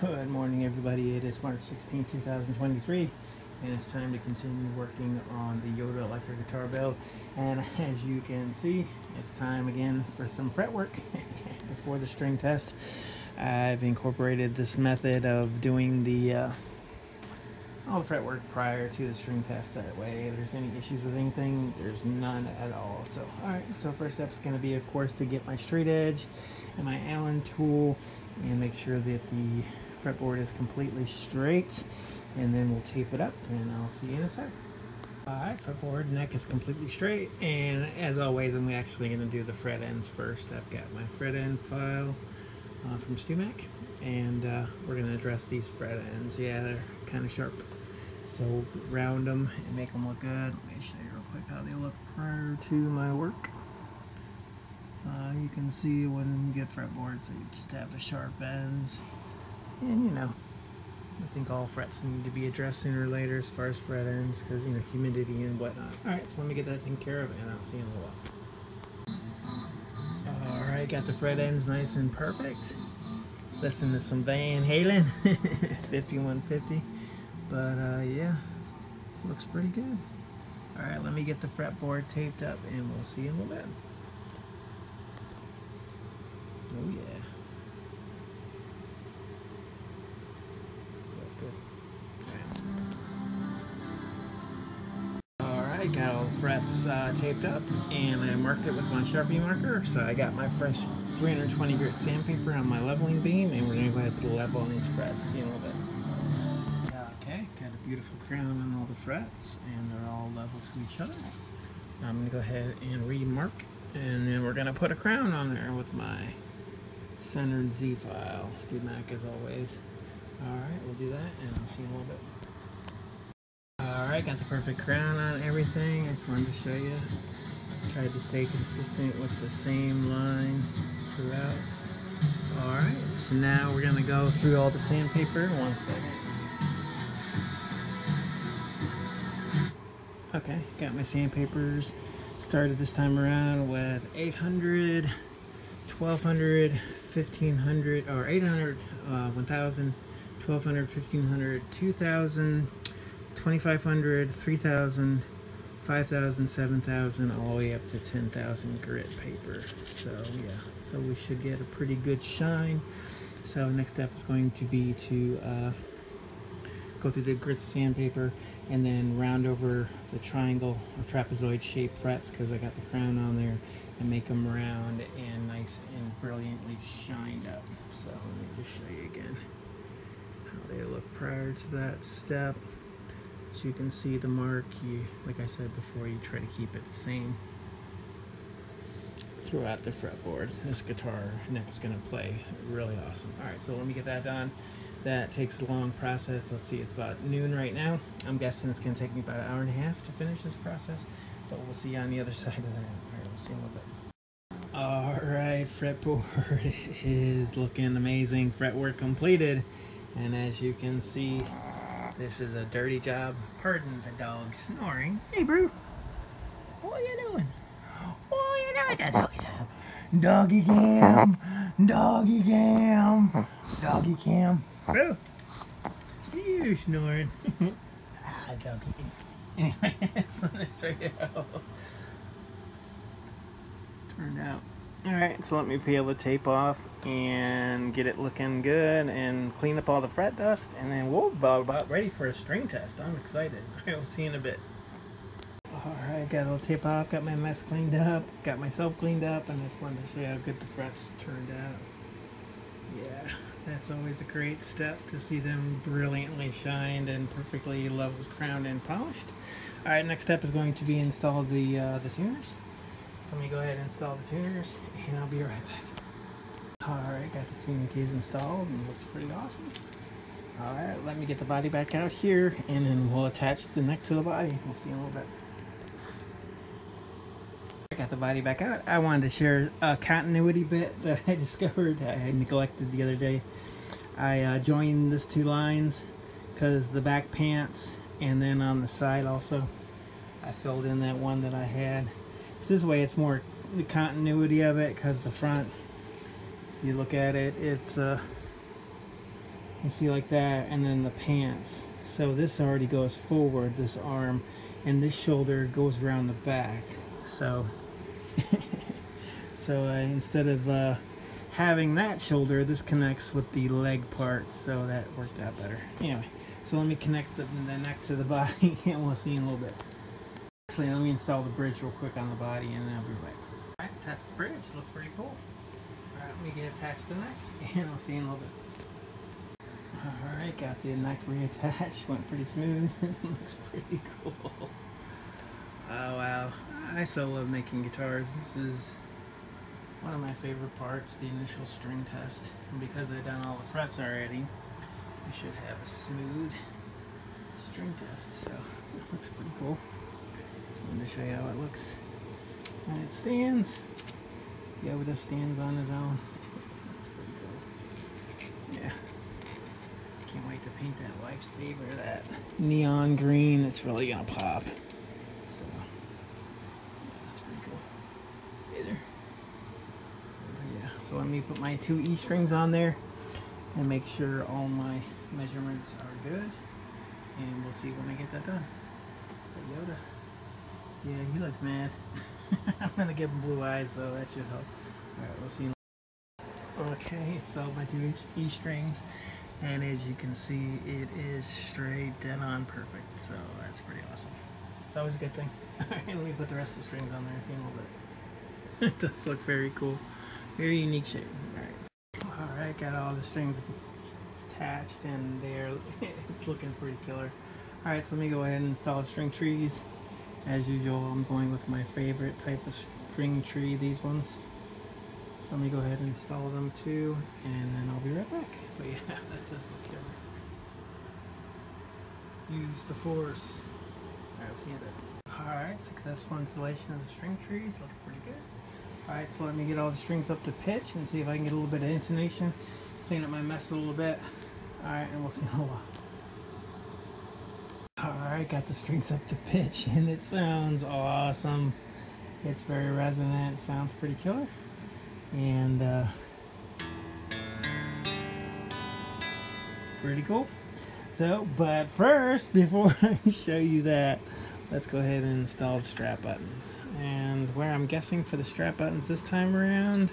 Good morning, everybody. It is March 16, 2023, and it's time to continue working on the Yoda electric guitar build. And as you can see, it's time again for some fretwork. [laughs] before the string test. I've incorporated this method of doing the uh, all the fretwork prior to the string test. That way, if there's any issues with anything, there's none at all. So, all right. So first step is going to be, of course, to get my straight edge and my Allen tool and make sure that the fretboard is completely straight. And then we'll tape it up, and I'll see you in a sec. Alright, fretboard neck is completely straight, and as always, I'm actually going to do the fret ends first. I've got my fret end file uh, from StewMac, and uh, we're going to address these fret ends. Yeah, they're kind of sharp. So round them and make them look good. Let me show you real quick how they look prior to my work. Uh, you can see when you get fretboards, they just have the sharp ends. And you know, I think all frets need to be addressed sooner or later as far as fret ends because, you know, humidity and whatnot. Alright, so let me get that taken care of and I'll see you in a little while. Alright, got the fret ends nice and perfect. Listen to some Van Halen, [laughs] 5150. But uh, yeah, looks pretty good. Alright, let me get the fretboard taped up and we'll see in a little bit. Oh yeah. That's good. Alright, got all the frets uh, taped up and I marked it with my Sharpie marker. So I got my fresh 320 grit sandpaper on my leveling beam and we're going to go ahead and put a level on these frets. See in a little bit. Beautiful crown on all the frets and they're all level to each other. I'm going to go ahead and remark and then we're going to put a crown on there with my centered Z file. StewMac as always. Alright, we'll do that and I'll see you in a little bit. Alright, got the perfect crown on everything. I just wanted to show you. Tried to stay consistent with the same line throughout. Alright, so now we're going to go through all the sandpaper. One second. Okay, got my sandpapers. Started this time around with 800 1200 1500 or 800 uh, 1000 1200 1500 2000 2500 3000 5000 7000 all the way up to 10000 grit paper. So yeah so we should get a pretty good shine. So next step is going to be to uh, go through the grit sandpaper and then round over the triangle or trapezoid shaped frets because I got the crown on there and make them round and nice and brilliantly shined up. So let me just show you again how they look prior to that step. So you can see the mark, you, like I said before, you try to keep it the same throughout the fretboard. This guitar neck is going to play really awesome. Alright, so let me get that done. That takes a long process. Let's see, it's about noon right now. I'm guessing it's going to take me about an hour and a half to finish this process, but we'll see on the other [laughs] side of that. Alright, we'll see in a little bit. Alright, fretboard [laughs] is looking amazing. Fretwork completed. And as you can see, this is a dirty job. Pardon the dog snoring. Hey, Brew. What are you doing? [gasps] What are you doing? Doggy, doggy cam. Doggy cam. Doggy cam. Brew. You snoring. ah, doggy. Anyway, I just want to show you how turned out. Alright, so let me peel the tape off and get it looking good and clean up all the fret dust and then we'll be about ready for a string test. I'm excited. [laughs] We'll see you in a bit. Alright, got a little tape off, got my mess cleaned up, got myself cleaned up, and just wanted to show you how good the frets turned out. Yeah, that's always a great step to see them brilliantly shined and perfectly leveled, crowned, and polished. Alright, next step is going to be install the, uh, the tuners. So let me go ahead and install the tuners and I'll be right back. Alright, got the tuning keys installed and looks pretty awesome. Alright, let me get the body back out here and then we'll attach the neck to the body. We'll see in a little bit. I got the body back out. I wanted to share a continuity bit [laughs] that I discovered I neglected the other day. I uh, joined these two lines because the back pants and then on the side also I filled in that one that I had So this way it's more the continuity of it because the front if you look at it it's uh you see like that and then the pants so this already goes forward this arm and this shoulder goes around the back so [laughs] so uh, instead of uh, having that shoulder, this connects with the leg part, so that worked out better. Anyway, so let me connect the, the neck to the [laughs] body, and we'll see in a little bit. Actually, let me install the bridge real quick on the body, and then I'll be right. Alright, that's the bridge. Look pretty cool. Alright, let me get attached to the neck, [laughs] and I'll see in a little bit. Alright, got the neck reattached. Went pretty smooth. Looks pretty cool. Oh wow. I so love making guitars. This is one of my favorite parts, the initial string test. And because I've done all the frets already, we should have a smooth string test. So [laughs] it looks pretty cool. Just wanted to show you how it looks. And it stands. Yoda stands on his own. [laughs] That's pretty cool. Yeah. Can't wait to paint that lightsaber, that neon green. It's really gonna pop. So So let me put my two E strings on there and make sure all my measurements are good. And we'll see when I get that done. But Yoda, yeah, he looks mad. [laughs] I'm gonna give him blue eyes though, that should help. Alright, we'll see. Okay, installed my two E strings. And as you can see, it is straight dead on perfect. So that's pretty awesome. It's always a good thing. Alright, let me put the rest of the strings on there and see a little bit. [laughs] it does look very cool. Very unique shape. Alright. Alright, got all the strings attached and they're [laughs] it's looking pretty killer. Alright, so let me go ahead and install the string trees. As usual, I'm going with my favorite type of string tree, these ones. So let me go ahead and install them too, and then I'll be right back. [laughs] But yeah, that does look killer. Use the force. Alright, see you there. Alright, successful installation of the string trees. Looking pretty. Alright, so let me get all the strings up to pitch and see if I can get a little bit of intonation. Clean up my mess a little bit. Alright, and we'll see how while. Alright, got the strings up to pitch [laughs] and it sounds awesome. It's very resonant, sounds pretty killer. And uh, pretty cool. So, but first, [laughs] before I show you that, let's go ahead and install the strap buttons and where I'm guessing for the strap buttons this time around.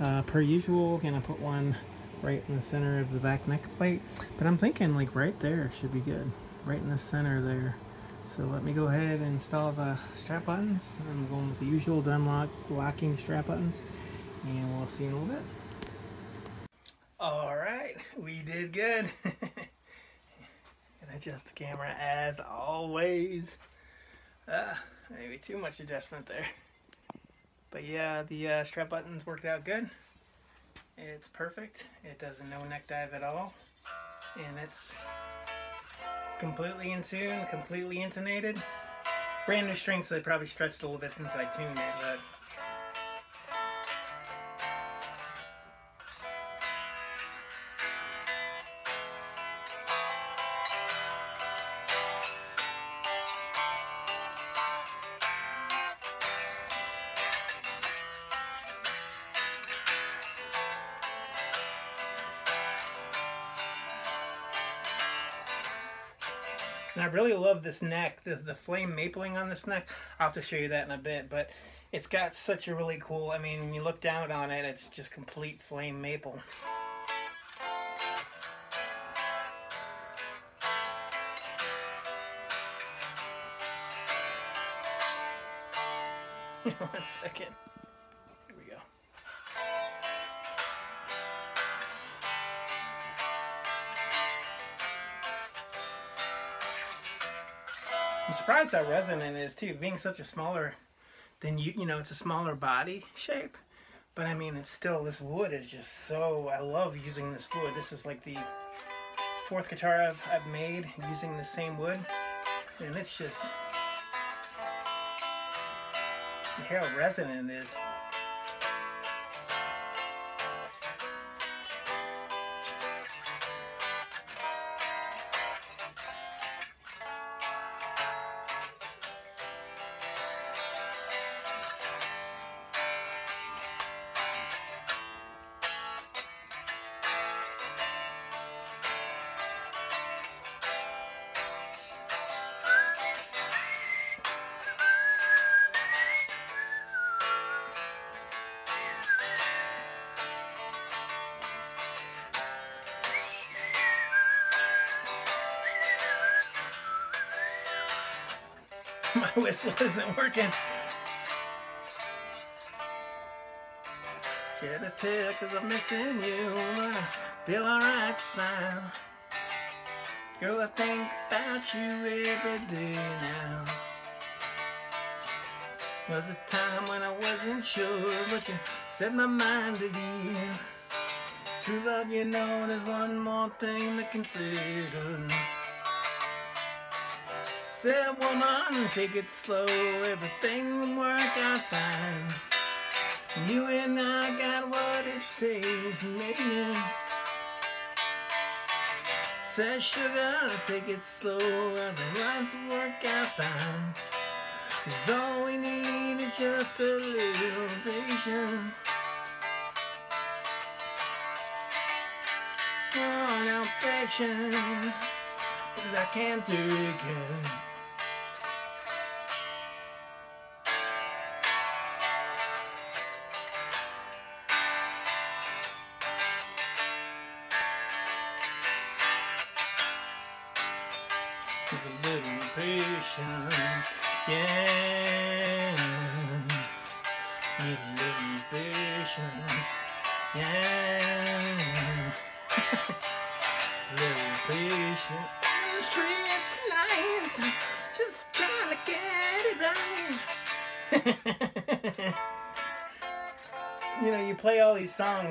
Uh, per usual gonna put one right in the center of the back neck plate but I'm thinking like right there should be good. Right in the center there. So let me go ahead and install the strap buttons. I'm going with the usual Dunlop locking strap buttons and we'll see in a little bit. All right we did good. [laughs] And adjust the camera as always. Uh, maybe too much adjustment there. But yeah, the uh, strap buttons worked out good. It's perfect. It does a no neck dive at all. And it's completely in tune, completely intonated. Brand new strings, so they probably stretched a little bit since I tuned it, but really love this neck, the, the flame mapling on this neck. I'll have to show you that in a bit, but it's got such a really cool, I mean, when you look down on it, it's just complete flame maple. [laughs] One second. I'm surprised how resonant it is too, being such a smaller than you, you know, it's a smaller body shape. But I mean, it's still, this wood is just so, I love using this wood. This is like the fourth guitar I've, I've made using the same wood. And it's just, how resonant it is. Whistle [laughs] isn't working. Get a tell cause I'm missing you. Feel alright, smile. Girl, I think about you every day now. Was a time when I wasn't sure, but you set my mind at ease. True love, you know, there's one more thing to consider. Said woman, take it slow, everything will work out fine. You and I got what it takes, maybe. Said sugar, take it slow, every life's work out fine. Cause all we need is just a little patience. Oh, now patience, cause I can't do it again.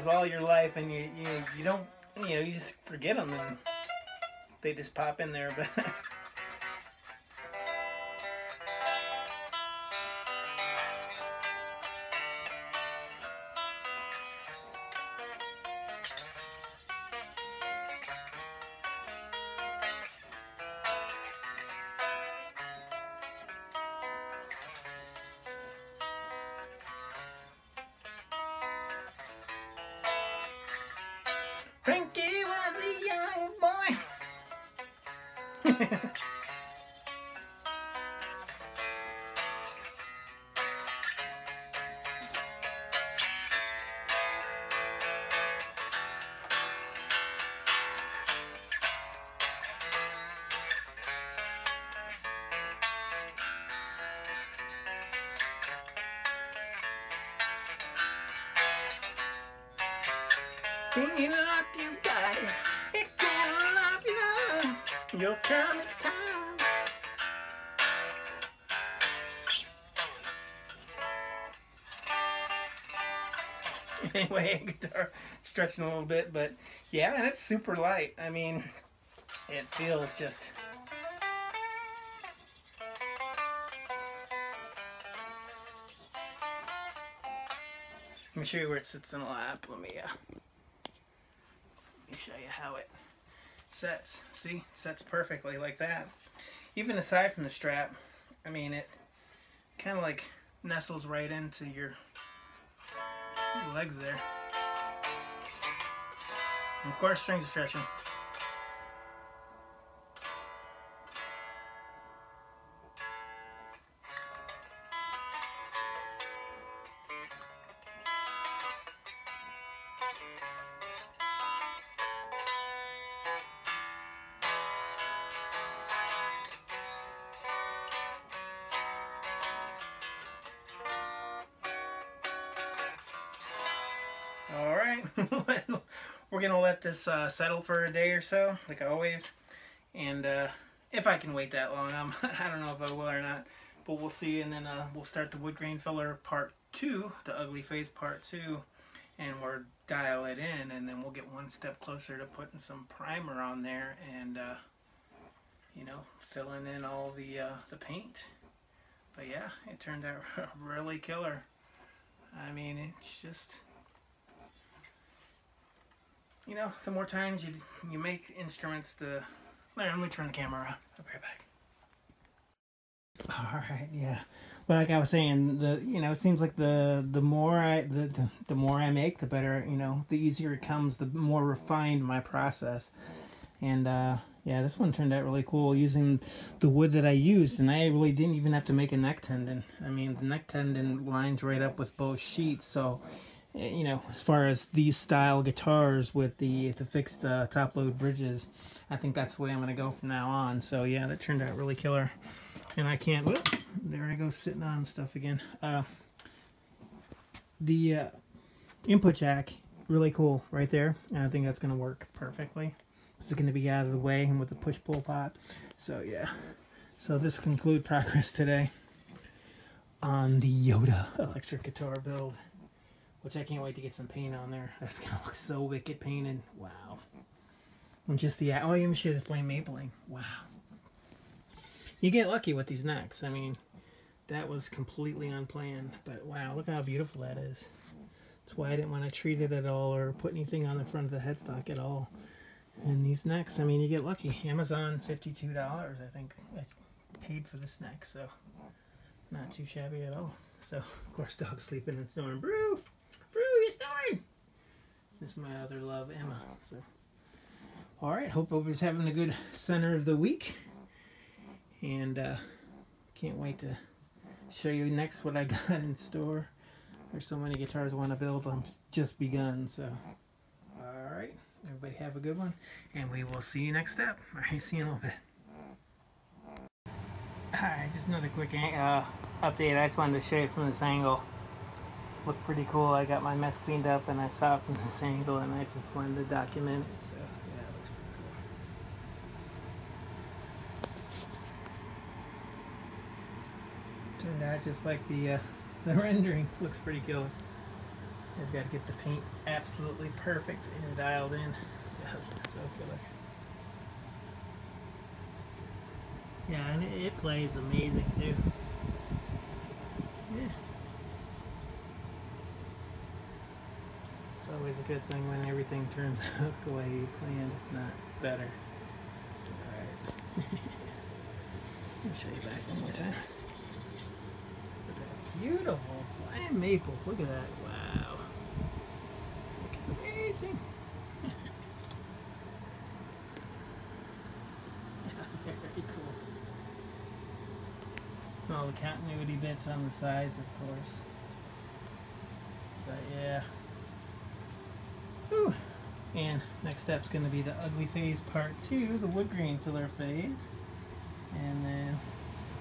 All your life, and you you you don't you know you just forget them, and they just pop in there, but. [laughs] Can't love you back. It can't love you. Your time is time. [laughs] Anyway, [laughs] guitar stretching a little bit, but yeah, and it's super light. I mean, it feels just. Let me show you where it sits in the lap. Let me uh, show you how it sets. See, sets perfectly like that. Even aside from the strap, I mean it kind of like nestles right into your, legs there. And of course, strings are stretching. Let this uh, settle for a day or so, like always. And uh, if I can wait that long, I'm, [laughs] I don't know if I will or not, but we'll see. And then uh, we'll start the wood grain filler part two, the ugly face part two, and we'll dial it in, and then we'll get one step closer to putting some primer on there and uh, you know filling in all the uh, the paint. But yeah, it turned out [laughs] really killer. I mean, it's just you know, the more times you you make instruments, the let me turn the camera around. I'll be right back. All right, yeah. Well, like I was saying, the you know, it seems like the the more I the, the the more I make, the better. You know, the easier it comes, the more refined my process. And uh, yeah, this one turned out really cool using the wood that I used, and I really didn't even have to make a neck tenon. I mean, the neck tenon lines right up with both sheets, so you know, as far as these style guitars with the the fixed uh, top load bridges, I think that's the way I'm going to go from now on. So yeah, that turned out really killer. And I can't, whoop, there I go sitting on stuff again. Uh, the uh, input jack, really cool right there. And I think that's going to work perfectly. This is going to be out of the way and with the push-pull pot. So yeah. So this conclude progress today on the Yoda electric guitar build. Which I can't wait to get some paint on there. [laughs] That's going to look so wicked painted. Wow. And just the, oh, you should the flame mapling. Wow. You get lucky with these necks. I mean, that was completely unplanned. But wow, look how beautiful that is. That's why I didn't want to treat it at all or put anything on the front of the headstock at all. And these necks, I mean, you get lucky. Amazon, $52, I think I paid for this neck, so not too shabby at all. So, of course, dog's sleeping in and. Brew! This is my other love, Emma. So, all right, hope everybody's having a good center of the week. And uh, can't wait to show you next what I [laughs] got in store. There's so many guitars I want to build. I'm just begun, so. All right, everybody have a good one. And we will see you next step. All right, see you in a little bit. Alright, just another quick uh, update. I just wanted to show you from this angle. Looked pretty cool. I got my mess cleaned up and I saw it from this [laughs] angle and I just wanted to document it. So. Yeah, it looks pretty cool. Turned out just like the uh, [laughs] the rendering. Looks pretty killer. Just got to get the paint absolutely perfect and dialed in. [laughs] That looks so killer. Yeah, and it, it plays amazing too. Yeah. It's always a good thing when everything turns [laughs] out the way you planned, if not better. So, alright. [laughs] Let me show you back one more time. But that beautiful flame maple. Look at that. Wow. It's amazing. [laughs] Very cool. All the continuity bits on the sides, of course. But yeah. Whew. And next step's going to be the ugly phase part two, the wood grain filler phase. And then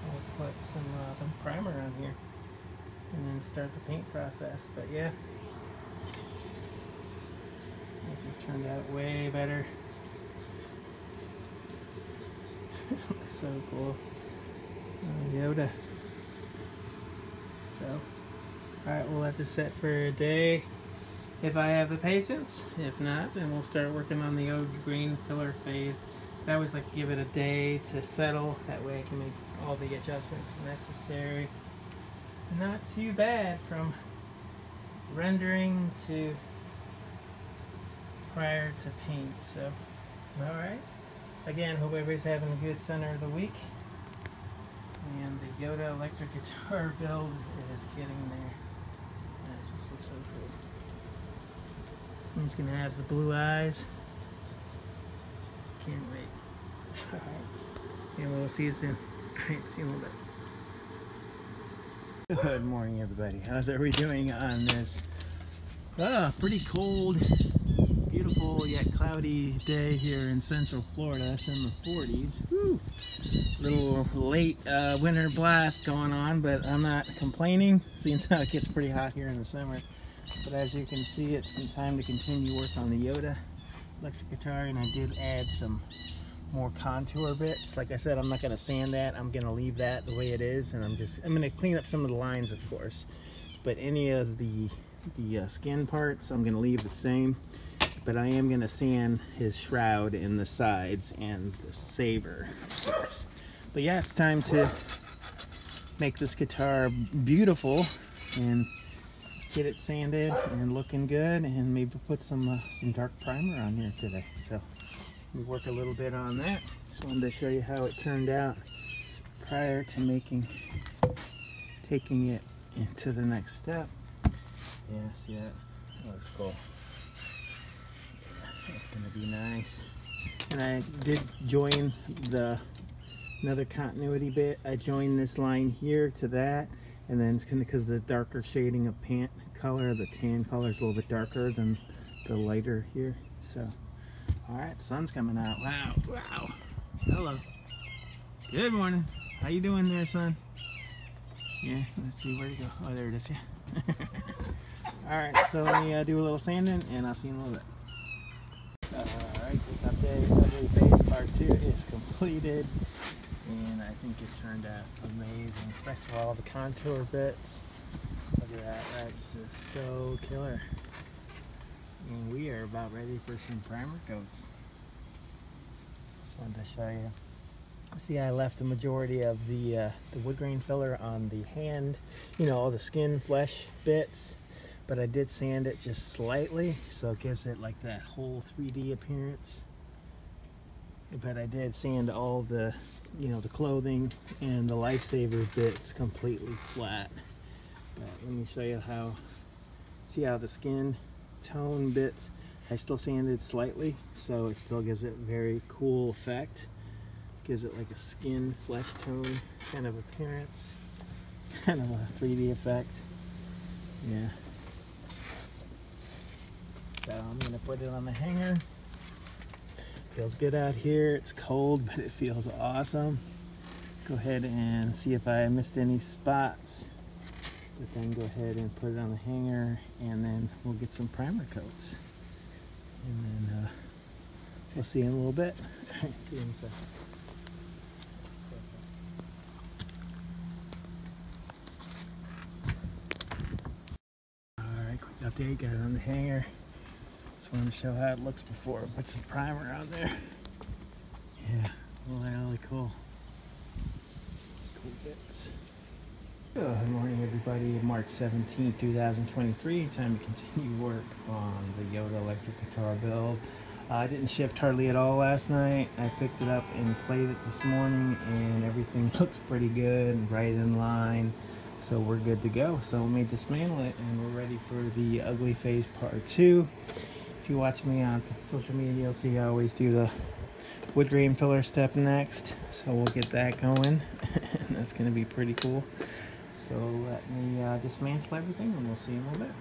we'll put some, uh, some primer on here and then start the paint process. But yeah, it just turned out way better. Looks [laughs] so cool. Uh, Yoda. So, alright, we'll let this set for a day if I have the patience. If not, then we'll start working on the old green filler phase. I always like to give it a day to settle. That way I can make all the adjustments necessary not too bad from rendering to prior to paint. So, alright. Again, hope everybody's having a good center of the week. And the Yoda electric [laughs] guitar build is getting there. That just looks so cool. He's going to have the blue eyes. Can't wait. Alright. [laughs] And we'll see you soon. [laughs] Alright, see you in a little bit. Good morning, everybody. How's everybody doing on this ah, pretty cold, beautiful yet cloudy day here in Central Florida? It's in the 40s. Woo! Little late uh, winter blast going on, but I'm not complaining. Seeing how it gets pretty hot here in the summer. But as you can see, it's time to continue work on the Yoda electric guitar, and I did add some more contour bits. Like I said, I'm not going to sand that. I'm going to leave that the way it is. And I'm just, I'm going to clean up some of the lines, of course. But any of the, the uh, skin parts, I'm going to leave the same. But I am going to sand his shroud in the sides and the saber, of course. But yeah, it's time to make this guitar beautiful and get it sanded and looking good and maybe put some uh, some dark primer on here today. So we work a little bit on that. Just wanted to show you how it turned out prior to making, taking it into the next step. Yeah, see that? That looks cool. That's gonna be nice. And I did join the another continuity bit. I joined this line here to that, and then it's kind of because the darker shading of pant color, the tan color is a little bit darker than the lighter here. So all right, sun's coming out. Wow, wow. Hello. Good morning. How you doing there, son? Yeah, let's see where to go. Oh, there it is, yeah. [laughs] Alright, so let me uh, do a little sanding and I'll see you in a little bit. Alright, quick update. Ugly Face Part 2 is completed and I think it turned out amazing, especially all the contour bits. Look at that, that's just so killer. And we are about ready for some primer coats. Just wanted to show you. See, I left the majority of the, uh, the wood grain filler on the hand, you know, all the skin, flesh bits, but I did sand it just slightly, so it gives it like that whole 3D appearance. But I did sand all the, you know, the clothing and the lightsaber bits completely flat. But let me show you how, see how the skin tone bits, I still sanded slightly, so it still gives it very cool effect. Gives it like a skin flesh tone kind of appearance [laughs] kind of a 3d effect. Yeah. So I'm gonna put it on the hanger feels good out here. It's cold [laughs] but it feels awesome. Go ahead and see if I missed any spots. But then go ahead and put it on the hanger and then we'll get some primer coats. And then uh, we'll see in a little bit. [laughs] See you in a second update, got it on the hanger. Just wanted to show how it looks before I put some primer on there. Yeah, really, cool. Cool bits. Good morning everybody, March 17, 2023. Time to continue work on the Yoda electric guitar build. Uh, I didn't shift hardly at all last night. I picked it up and played it this morning and everything [laughs] looks pretty good, and right in line. So we're good to go. So let me dismantle it and we're ready for the ugly phase part two. If you watch me on social media, you'll see I always do the wood grain filler step next. So we'll get that going. And [laughs] that's going to be pretty cool. So let me uh, dismantle everything and we'll see in a little bit.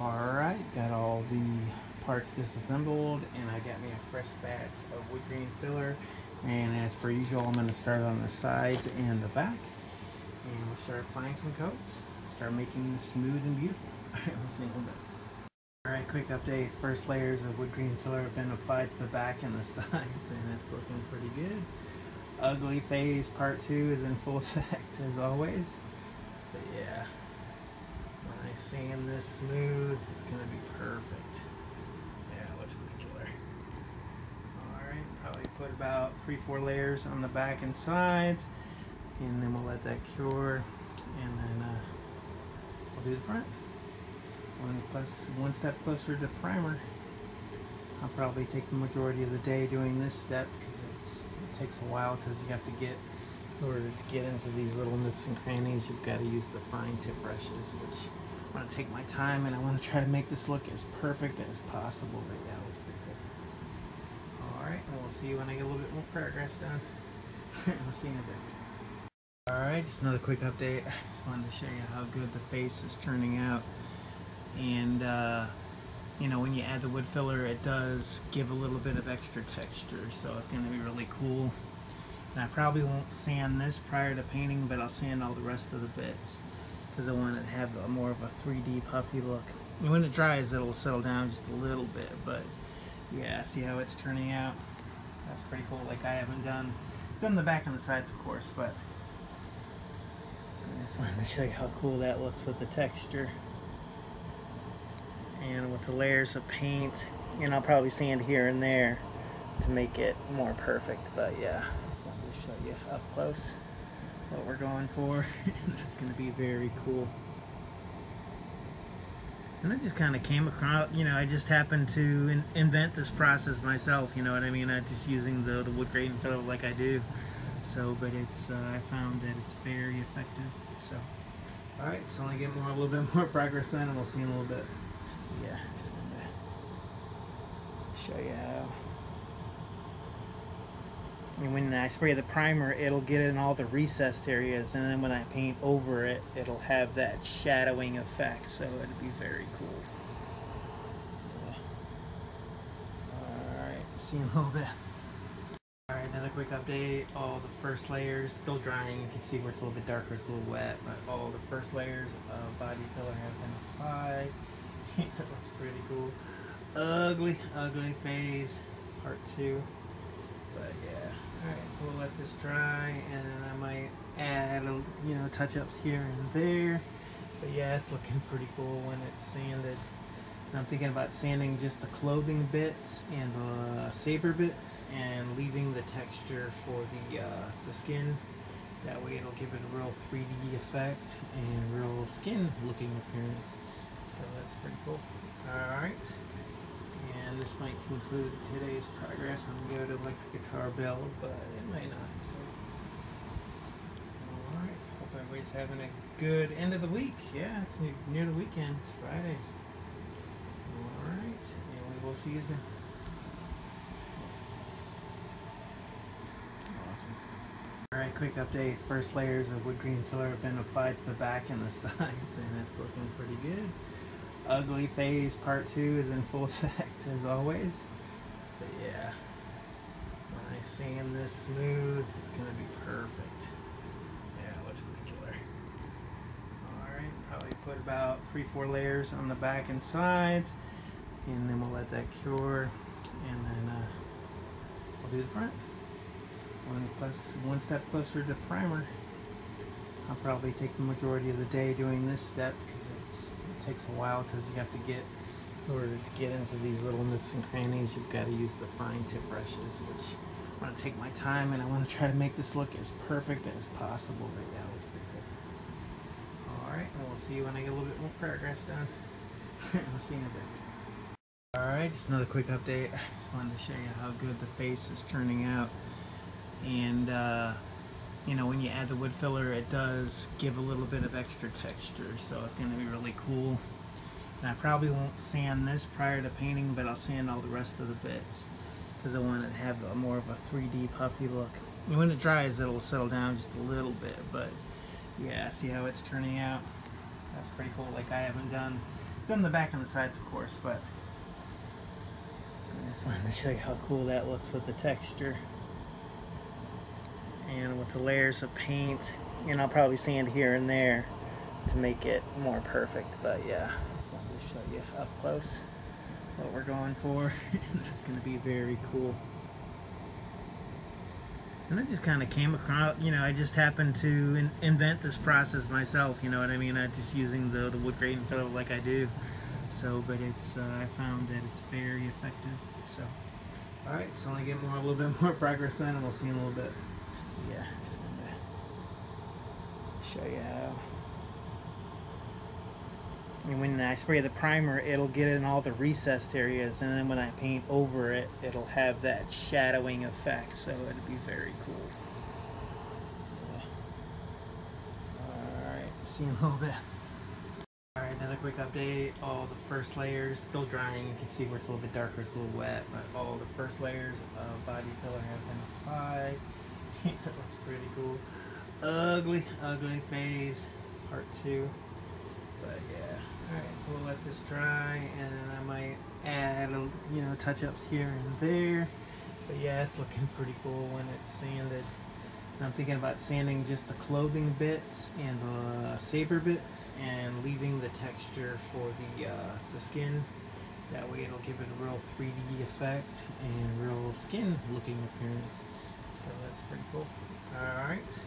Alright, got all the parts disassembled and I got me a fresh batch of wood grain filler. And as per usual, I'm going to start on the sides and the back and we'll start applying some coats. Start making this smooth and beautiful. [laughs] we'll see in a little bit. Alright, quick update. First layers of wood grain filler have been applied to the back and the [laughs] sides and it's looking pretty good. Ugly phase part two is in full [laughs] effect as always. But yeah, when I sand this smooth, it's going to be perfect. Yeah, it looks pretty killer. Alright, probably put about three, four layers on the back and sides and then we'll let that cure and then uh, we'll do the front one plus one step closer to primer. I'll probably take the majority of the day doing this step because it takes a while because you have to get in order to get into these little nooks and crannies you've got to use the fine tip brushes which I want to take my time and I want to try to make this look as perfect as possible right now. Pretty alright and we'll see when I get a little bit more progress done. [laughs] We'll see in a bit. Alright, just another quick update. I just wanted to show you how good the face is turning out. And, uh, you know, when you add the wood filler, it does give a little bit of extra texture, so it's going to be really cool. And I probably won't sand this prior to painting, but I'll sand all the rest of the bits because I want it to have a more of a 3D puffy look. And when it dries, it'll settle down just a little bit, but yeah, see how it's turning out? That's pretty cool. Like I haven't done, done the back and the sides, of course, but I just wanted to show you how cool that looks with the texture and with the layers of paint and I'll probably sand here and there to make it more perfect but yeah just wanted to show you up close what we're going for [laughs] and that's going to be very cool and I just kind of came across, you know, I just happened to in invent this process myself, you know what I mean? I'm just using the, the wood grain filler like I do. So, but it's, uh, I found that it's very effective. So, all right, so I get more, a little bit more [laughs] progress done, and we'll see in a little bit. Yeah, just wanted to show you how. And when I spray the primer, it'll get in all the recessed areas, and then when I paint over it, it'll have that shadowing effect, so it'd be very cool. Yeah. Alright, see you in a little bit. Alright, another quick update. All the first layers still drying. You can see where it's a little bit darker, it's a little wet, but all the first layers of body color have been applied. [laughs] it looks pretty cool. Ugly, ugly phase, part two. But yeah, all right. So we'll let this dry, and then I might add, a, you know, touch-ups here and there. But yeah, it's looking pretty cool when it's sanded. I'm thinking about sanding just the clothing bits and the saber bits and leaving the texture for the uh, the skin. That way it'll give it a real 3D effect and real skin looking appearance. So pretty cool. Alright. And this might conclude today's progress on the Yoda electric guitar build, but it might not. So. Alright. Hope everybody's having a good end of the week. Yeah, it's near the weekend. It's Friday. Alright, and we will see you soon. Awesome. Alright, quick update. First layers of wood grain filler have been applied to the back and the [laughs] sides, and it's looking pretty good. Ugly phase part two is in full [laughs] effect as always. But yeah, when I sand this smooth, it's gonna be perfect. Yeah, it looks pretty killer. Alright, probably put about three, four layers on the back and sides and then we'll let that cure and then uh, we'll do the front one plus one step closer to primer I'll probably take the majority of the day doing this step takes a while because you have to get in order to get into these little nooks and crannies you've got to use the fine tip brushes which I want to take my time and I want to try to make this look as perfect as possible right now. looks pretty cool alright and we'll see you when I get a little bit more progress done [laughs] we'll see you in a bit Alright, just another quick update. [laughs] I just wanted to show you how good the face is turning out. And, uh, you know, when you add the wood filler, it does give a little bit of extra texture, so it's going to be really cool. And I probably won't sand this prior to painting, but I'll sand all the rest of the bits because I want it to have a, more of a 3D puffy look. And when it dries, it'll settle down just a little bit, but yeah, see how it's turning out? That's pretty cool. Like I haven't done, done the back and the sides, of course, but I just wanted to show you how cool that looks with the texture and with the layers of paint and I'll probably sand here and there to make it more perfect. But yeah just wanted to show you up close what we're going for. And [laughs] that's going to be very cool. And I just kind of came across you know I just happened to in invent this process myself you know what I mean? I'm just using the, the wood grain photo like I do. So but it's uh, I found that it's very effective. So all right so I get more a little bit more progress done and we'll see in a little bit yeah just wanted to show you how and when I spray the primer it'll get in all the recessed areas and then when I paint over it it'll have that shadowing effect so it'd be very cool yeah. all right see you in a little bit Alright, another quick update. All the first layers still drying. You can see where it's a little bit darker, it's a little wet, but all the first layers of body filler have been applied. [laughs] it looks pretty cool. Ugly, ugly phase, part two. But yeah, alright, so we'll let this dry and then I might add, a, you know, touch-ups here and there. But yeah, it's looking pretty cool when it's sanded. I'm thinking about sanding just the clothing bits and the saber bits and leaving the texture for the, uh, the skin. That way it'll give it a real 3D effect and real skin looking appearance. So that's pretty cool. Alright.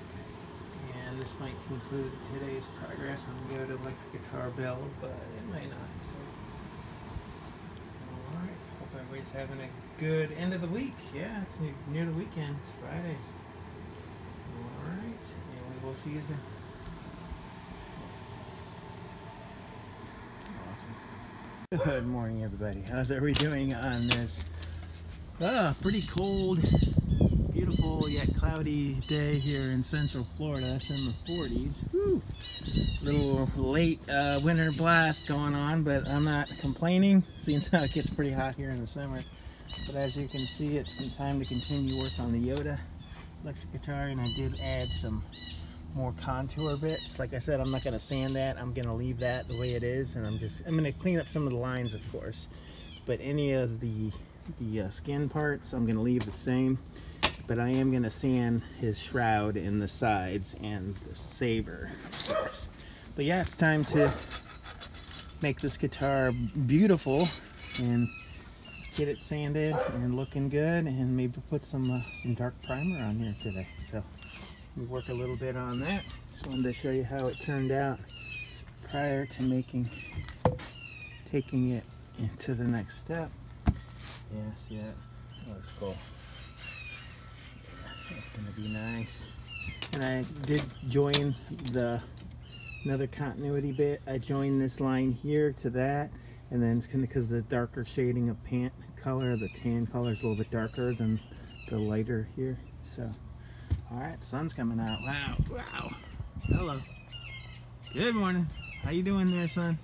And this might conclude today's progress I'm gonna the Yoda electric guitar build, but it might not. So. Alright. Hope everybody's having a good end of the week. Yeah, it's near the weekend. It's Friday. Alright, and we will see you soon. Awesome. Good morning, everybody. How's everybody doing on this ah, pretty cold, beautiful yet cloudy day here in Central Florida? It's in the 40s. Woo! Little late uh, winter blast going on, but I'm not complaining, seeing how it gets pretty hot here in the summer. But as you can see, it's time to continue work on the Yoda electric guitar and I did add some more contour bits. Like I said, I'm not going to sand that. I'm going to leave that the way it is and I'm just, I'm going to clean up some of the lines of course. But any of the, the uh, skin parts, I'm going to leave the same. But I am going to sand his shroud in the sides and the saber, of course. But yeah, it's time to make this guitar beautiful and get it sanded and looking good and maybe put some uh, some dark primer on here today. So we work a little bit on that. Just wanted to show you how it turned out prior to making taking it into the next step. Yeah, see that? That looks cool. Gonna be nice. And I did join the another continuity bit. I joined this line here to that, and then it's kind of because the darker shading of pant color, the tan color is a little bit darker than the lighter here. So, all right, sun's coming out. Wow, wow. Hello. Good morning. How you doing there, son?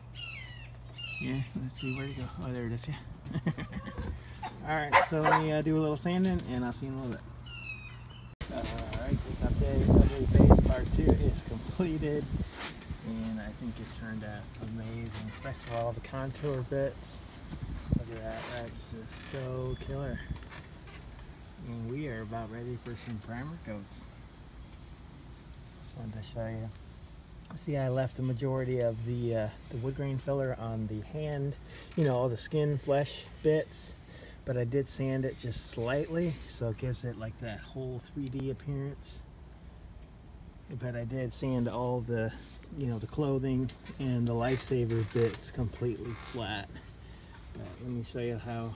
Yeah, let's see, where to go? Oh, there it is, yeah. [laughs] Alright, so let me uh, do a little sanding and I'll see you in a little bit. Alright, pickup day, ugly face part two [laughs] is completed. And I think it turned out amazing, especially all the contour bits. Look at that, that's just so killer. And we are about ready for some primer coats. Just wanted to show you. See, I left the majority of the, uh, the wood grain filler on the hand, you know, all the skin, flesh bits, but I did sand it just slightly, so it gives it like that whole 3D appearance. But I did sand all the, you know, the clothing and the lightsaber bits completely flat. But let me show you how,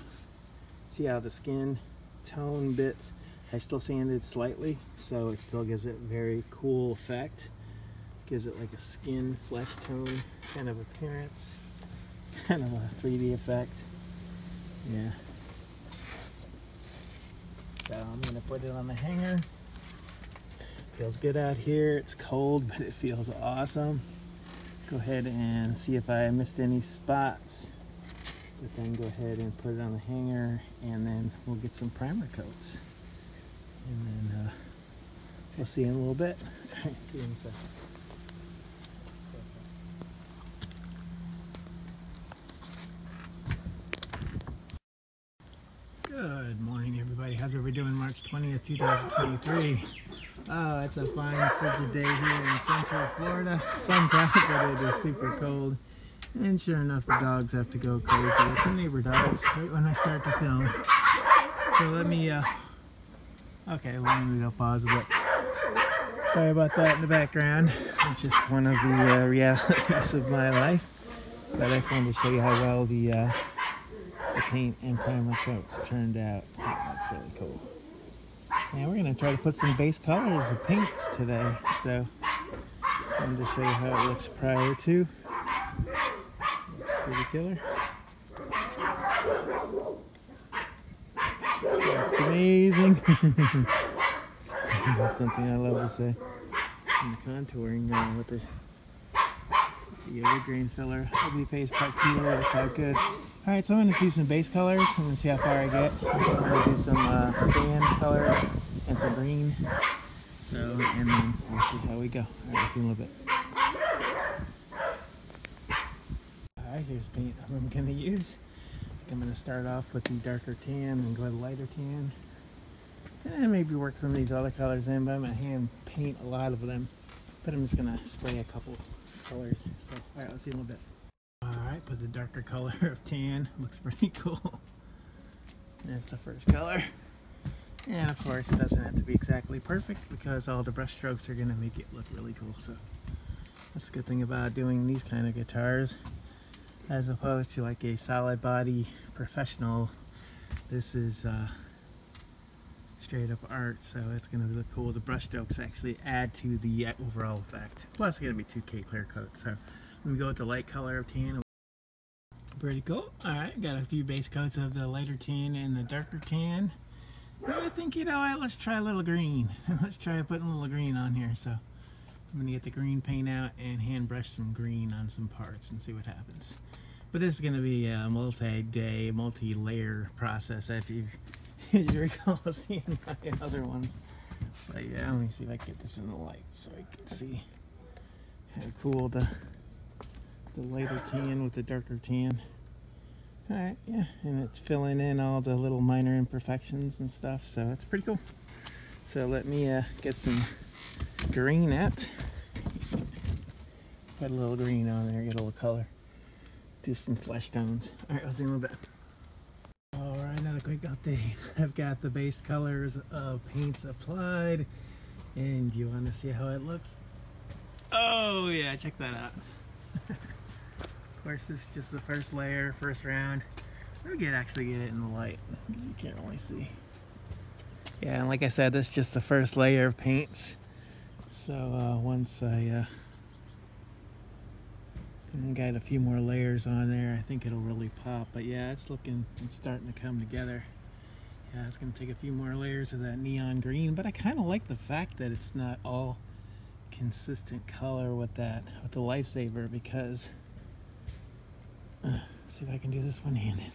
see how the skin tone bits, I still sanded slightly, so it still gives it very cool effect gives it like a skin flesh tone kind of appearance [laughs] kind of a 3d effect yeah so I'm gonna put it on the hanger. Feels good out here. It's cold [laughs] but it feels awesome. Go ahead and see if I missed any spots. But then go ahead and put it on the hanger and then we'll get some primer coats. And then uh, we'll see in a little bit. [laughs] See you in a second Good morning, everybody. How's everybody doing? March 20th, 2023. Oh, it's a fine, frigid day here in Central Florida. Sun's out, but it is super cold. And sure enough, the dogs have to go crazy with the neighbor dogs right when I start to film. So let me, uh, okay, well, maybe I'll pause a bit. Sorry about that in the background. It's just one of the uh, realities [laughs] of my life. But I just wanted to show you how well the uh, paint and primer coats turned out. That's really cool. And we're going to try to put some base colors of paints today. So, I'm just wanted to show you how it looks prior to. Looks pretty killer. Looks amazing. [laughs] That's something I love to say. The contouring now with this wood grain filler. Ugly face part two worked out good. Alright, so I'm going to do some base colors. I'm going to see how far I get. I'm going to do some uh, sand color and some green. So, and then we'll see how we go. Alright, see in a little bit. Alright, here's paint I'm going to use. I'm going to start off with the darker tan and go with lighter tan. And maybe work some of these other colors in, but I'm going to hand paint a lot of them. But I'm just going to spray a couple colors. So, let's see a little bit. Alright, put the darker color [laughs] of tan. Looks pretty [laughs] cool. That's the first color. And of course, it doesn't have to be exactly perfect because all the brush strokes are going to make it look really cool. So that's a good thing about doing these kind of guitars as opposed to like a solid body professional. This is uh, straight up art, so it's going to look cool. The brush strokes actually add to the uh, overall effect. Plus, it's going to be 2K clear coat. So let me go with the light color of tan. Pretty cool. Alright, got a few base coats of the lighter tan and the darker tan. I think, you know what, let's try a little green. [laughs] let's try putting a little green on here. So I'm to get the green paint out and hand brush some green on some parts and see what happens. But this is to be a multi-day, multi-layer process if you, if you recall seeing my other ones. But yeah, let me see if I can get this in the light so I can see how cool the, the lighter tan with the darker tan. Alright, yeah, and it's filling in all the little minor imperfections and stuff, so it's pretty cool. So let me uh, get some green out. Put a little green on there, get a little color. Do some flesh tones. All right, I'll see you in a bit. Quick update. [laughs] I've got the base colors of paints applied. And you want to see how it looks? Oh yeah, check that out. [laughs] of course, this is just the first layer, first round. We get actually get it in the light. You can't really see. Yeah, and like I said, this is just the first layer of paints. So uh, once I uh, got a few more layers on there, I think it'll really pop. But yeah, it's looking, it's starting to come together. Yeah, it's gonna take a few more layers of that neon green, but I kind of like the fact that it's not all consistent color with that, with the lightsaber because, uh, see if I can do this one handed.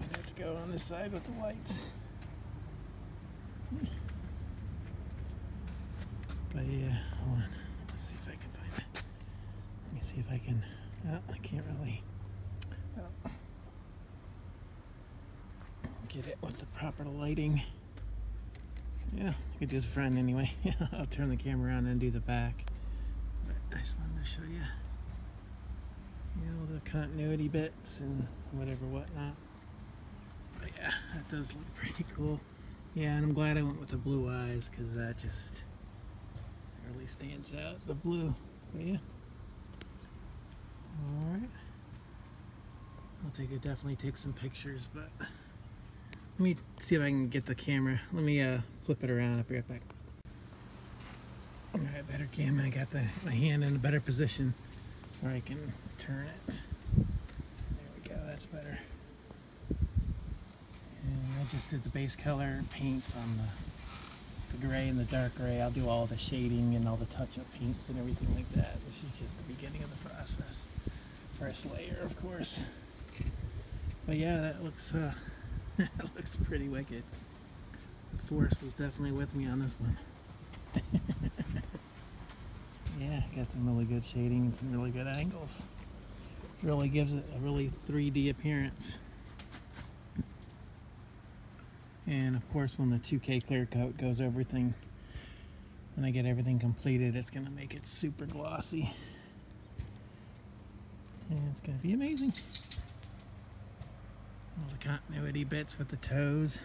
I have to go on this side with the lights. But yeah, hold on. Let's see if I can find it. Let me see if I can. Oh, I can't really oh. get it with the proper lighting. Yeah, I could do the front anyway. [laughs] I'll turn the camera on and do the back. But I just wanted to show you, you know, the continuity bits and whatever whatnot. But yeah, that does look [laughs] pretty cool. Yeah, and I'm glad I went with the blue eyes because that just really stands out. The blue, but yeah. All right. I'll take it. Definitely take some pictures, but let me see if I can get the camera. Let me uh, flip it around. I'll be right back. All right, better camera. I got the, my hand in a better position where I can turn it. There we go. That's better. And I just did the base color paints on the, the gray and the dark gray. I'll do all the shading and all the touch-up paints and everything like that. This is just the beginning of the process. First layer, of course. But yeah, that looks uh, [laughs] that looks pretty wicked. The Force was definitely with me on this one. [laughs] yeah, got some really good shading and some really good angles. Really gives it a really 3D appearance. And of course when the 2K clear coat goes everything, when I get everything completed, it's to make it super glossy. And it's going to be amazing. All the continuity bits with the toes.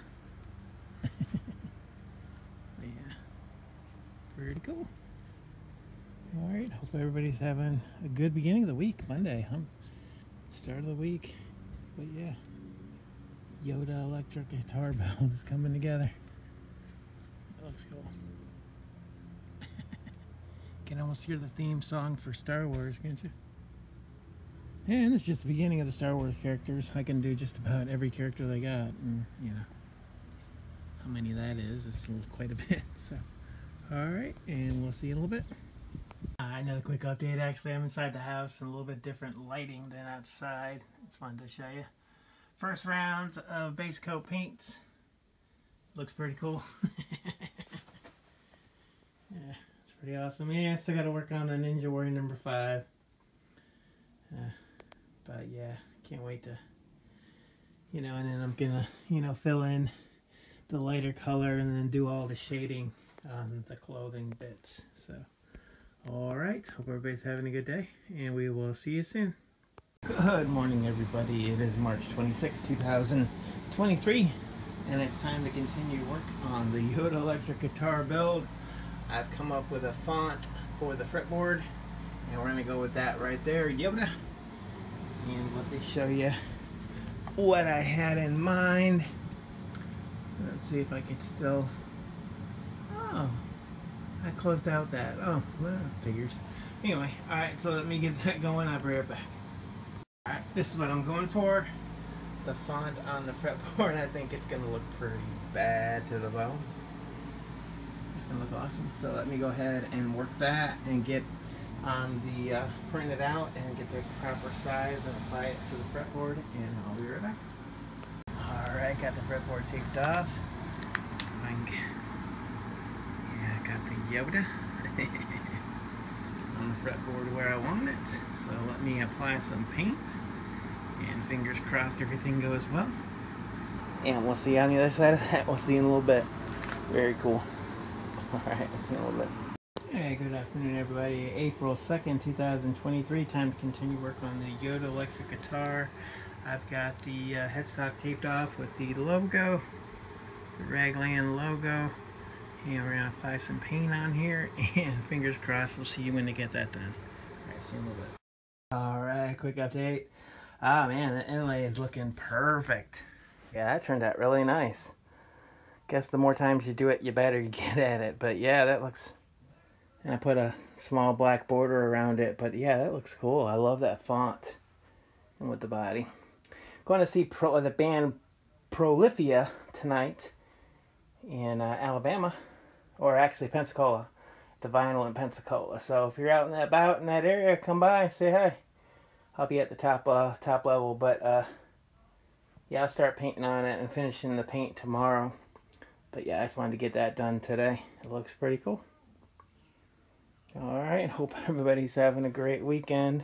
[laughs] yeah, pretty cool. All right, hope everybody's having a good beginning of the week, Monday. huh? start of the week. But yeah. Yoda electric guitar [laughs] build is coming together. That looks cool. [laughs] can almost hear the theme song for Star Wars, can't you? And it's just the beginning of the Star Wars characters. I can do just about every character they got, and you know how many that is. It's quite a bit. [laughs] So, all right, and we'll see you in a little bit. Uh, another quick update. Actually, I'm inside the house and a little bit different lighting than outside. Just wanted to show you. First round of base coat paints. Looks pretty cool. [laughs] yeah, it's pretty awesome. Yeah, I still got to work on the Ninja Warrior number five. But yeah, can't wait to, you know, and then I'm gonna, you know, fill in the lighter color and then do all the shading on the clothing bits. So, all right, hope everybody's having a good day, and we will see you soon. Good morning, everybody. It is March 26, 2023, and it's time to continue work on the Yoda electric guitar build. I've come up with a font for the fretboard, and we're going to go with that right there, Yoda. And let me show you what I had in mind. Let's see if I can still... Oh, I closed out that. Oh, well, figures. Anyway, alright, so let me get that [laughs] going. I'll be right back. Alright, this is what I'm going for. The font on the fretboard, [laughs] I think it's going to look pretty bad to the bone. It's to look awesome. So let me go ahead and work that and get on the uh, print it out and get the proper size and apply it to the fretboard and I'll be right back. Alright, got the fretboard taped off. Yeah, got the Yoda [laughs] on the fretboard where I want it. So let me apply some paint and fingers crossed everything goes well. And we'll see on the other side of that. We'll see in a little bit. Very cool. [laughs] Alright, let's see in a little bit. Hey, good afternoon everybody. April 2nd, 2023. Time to continue work on the Yoda electric guitar. I've got the uh, headstock taped off with the logo, the Ragland logo. And we're going to apply some paint on here. [laughs] And fingers crossed, we'll see you when they get that done. Alright, see you in a little bit. Alright, quick update. Ah man, the inlay is looking perfect. Yeah, that turned out really nice. Guess the more times you do it, you better you [laughs] get at it. But yeah, that looks... And I put a small black border around it. But yeah, that looks cool. I love that font. And with the body. Going to see Pro, the band Polyphia tonight in uh, Alabama. Or actually Pensacola. The Vinyl in Pensacola. So if you're out in that about in that area, come by, say hi. I'll be at the top uh, top level, but uh, yeah, I'll start painting on it and finishing the paint tomorrow. But yeah, I just wanted to get that done today. It looks pretty cool. Alright, hope [laughs] everybody's having a great weekend.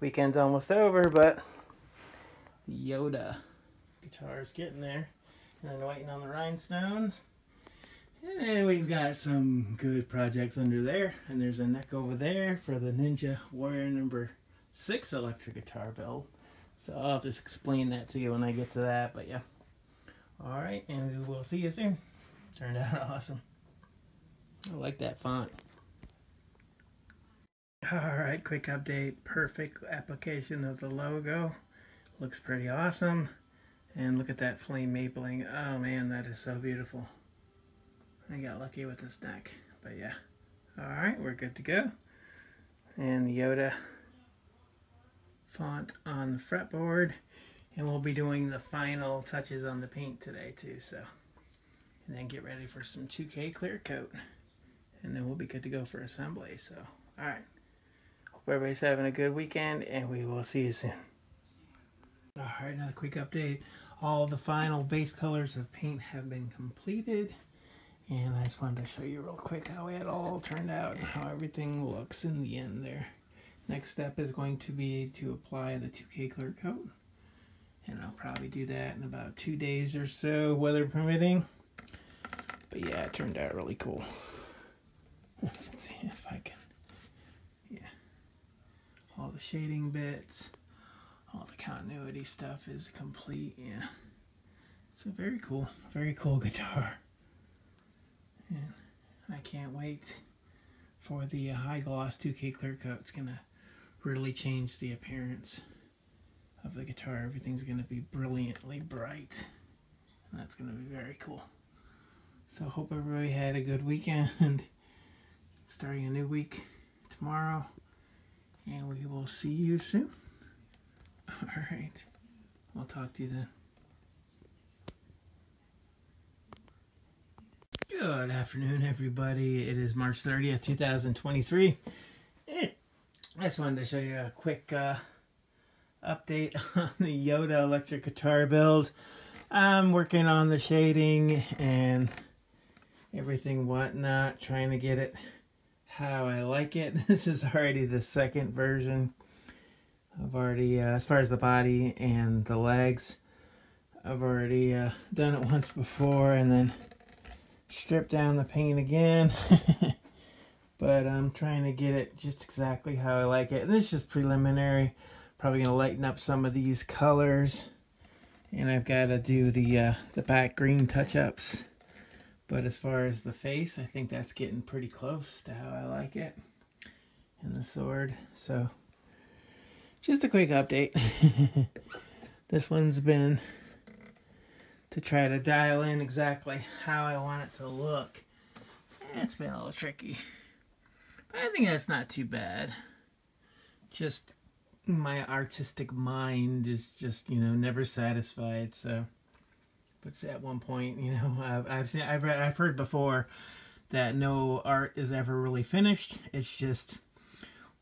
Weekend's almost over, but Yoda guitar is getting there. And then waiting on the rhinestones. And we've got some good projects under there. And there's a neck over there for the Ninja Warrior number 6 electric guitar build. So I'll just explain that to you when I get to that. But yeah. Alright, and we'll see you soon. Turned out [laughs] awesome. I like that font. Alright, quick update. Perfect application of the logo. Looks pretty awesome. And look at that flame mapling. Oh man, that is so beautiful. I got lucky with this neck. But yeah. Alright, we're good to go. And the Yoda font on the fretboard. And we'll be doing the final touches on the paint today too. So, And then get ready for some 2K clear coat. And then we'll be good to go for assembly. So, alright. Hope everybody's having a good weekend and we will see you soon. Alright, another quick update. All the final base colors of paint have been completed. And I just wanted to show you real quick how it all turned out and how everything looks in the end there. Next step is going to be to apply the 2K clear coat. And I'll probably do that in about two days or so, weather permitting. But yeah, it turned out really cool. [laughs] Let's see if I can. All the shading bits, all the continuity stuff is complete, yeah. It's a very cool, very cool [laughs] guitar. And I can't wait for the uh, high gloss 2K clear coat. It's gonna really change the appearance of the guitar. Everything's going to be brilliantly bright. And that's going to be very cool. So hope everybody had a good weekend. [laughs] Starting a new week tomorrow. And we will see you soon. [laughs] Alright. I'll talk to you then. Good afternoon, everybody. It is March 30th, 2023. I just wanted to show you a quick uh, update [laughs] on the Yoda electric guitar build. I'm working on the shading and everything whatnot, trying to get it how I like it. [laughs] This is already the second version. I've already, uh, as far as the body and the legs, I've already uh, done it once before and then stripped down the paint again. [laughs] but I'm trying to get it just exactly how I like it. And this is preliminary. Probably going to lighten up some of these colors. And I've got to do the, uh, the back green touch-ups. But as far as the face, I think that's getting pretty close to how I like it. And the sword. So, just a quick update. [laughs] this one's been to try to dial in exactly how I want it to look. It's been a little tricky. But I think that's not too bad. Just my artistic mind is just, you know, never satisfied. So, but at one point, you know, [laughs] I've, I've seen, I've, I've heard before that no art is ever really finished. It's just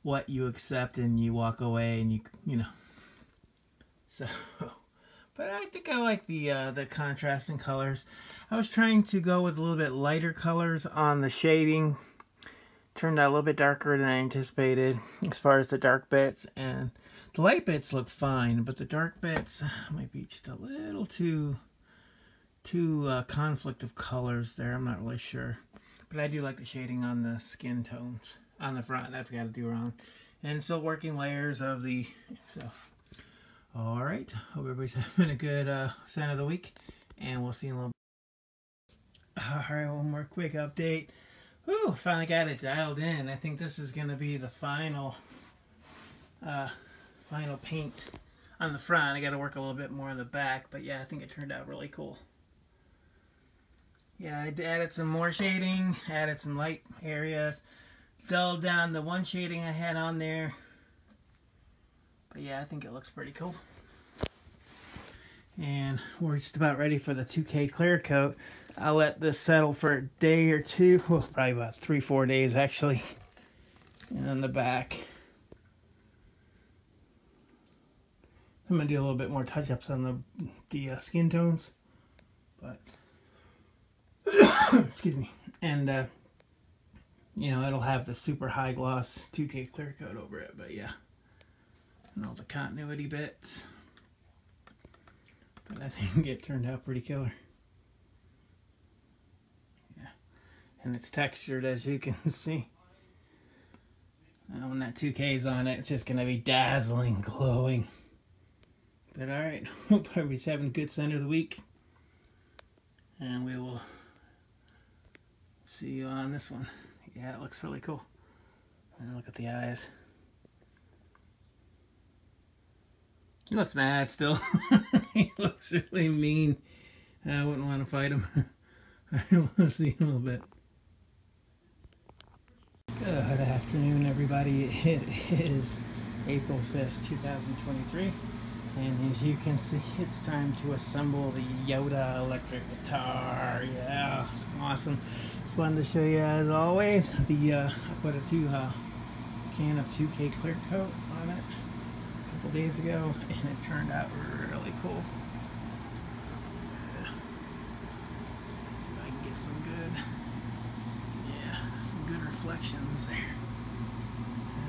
what you accept and you walk away and you, you know. So, [laughs] but I think I like the uh, the contrasting colors. I was trying to go with a little bit lighter colors on the shading turned out a little bit darker than I anticipated as far as the dark bits and the light bits look fine but the dark bits might be just a little too two uh, conflict of colors there. I'm not really sure. But I do like the shading on the skin tones on the front. I've got to do around. And still working layers of the... So, all right. Hope everybody's [laughs] having a good uh, scent of the week. And we'll see you in a little bit. All right, one more quick update. Whew, finally got it dialed in. I think this is going to be the final, uh, final paint on the front. I got to work a little bit more on the back, but yeah, I think it turned out really cool. Yeah, I added some more shading, added some light areas, dulled down the one shading I had on there. But yeah, I think it looks pretty cool. And we're just about ready for the 2K clear coat. I'll let this settle for a day or two, well, probably about three, four days actually. And on the back, I'm gonna do a little bit more touch-ups on the the uh, skin tones, but [coughs] excuse me, and uh, you know it'll have the super high gloss 2K clear coat over it. But yeah, and all the continuity bits. But I [laughs] think it turned out pretty killer. Yeah, and it's textured as you can [laughs] see. Now when that 2K is on it, it's just gonna be dazzling, [laughs] glowing. But alright, hope everybody's having a good center of the week. And we will see you on this one. Yeah, it looks really cool. And look at the eyes. He looks mad still. [laughs] he looks really mean. I wouldn't want to fight him. [laughs] I want to see him a little bit. Good afternoon, everybody. It is April 5th, 2023. And as you can see, it's time to assemble the Yoda electric guitar. Yeah, it's awesome. Just wanted to show you, as always, [laughs] the uh, I put a two uh, can of 2K clear coat on it a couple days ago, [laughs] and it turned out really cool. Yeah. See if I can get some good, yeah, some good reflections there.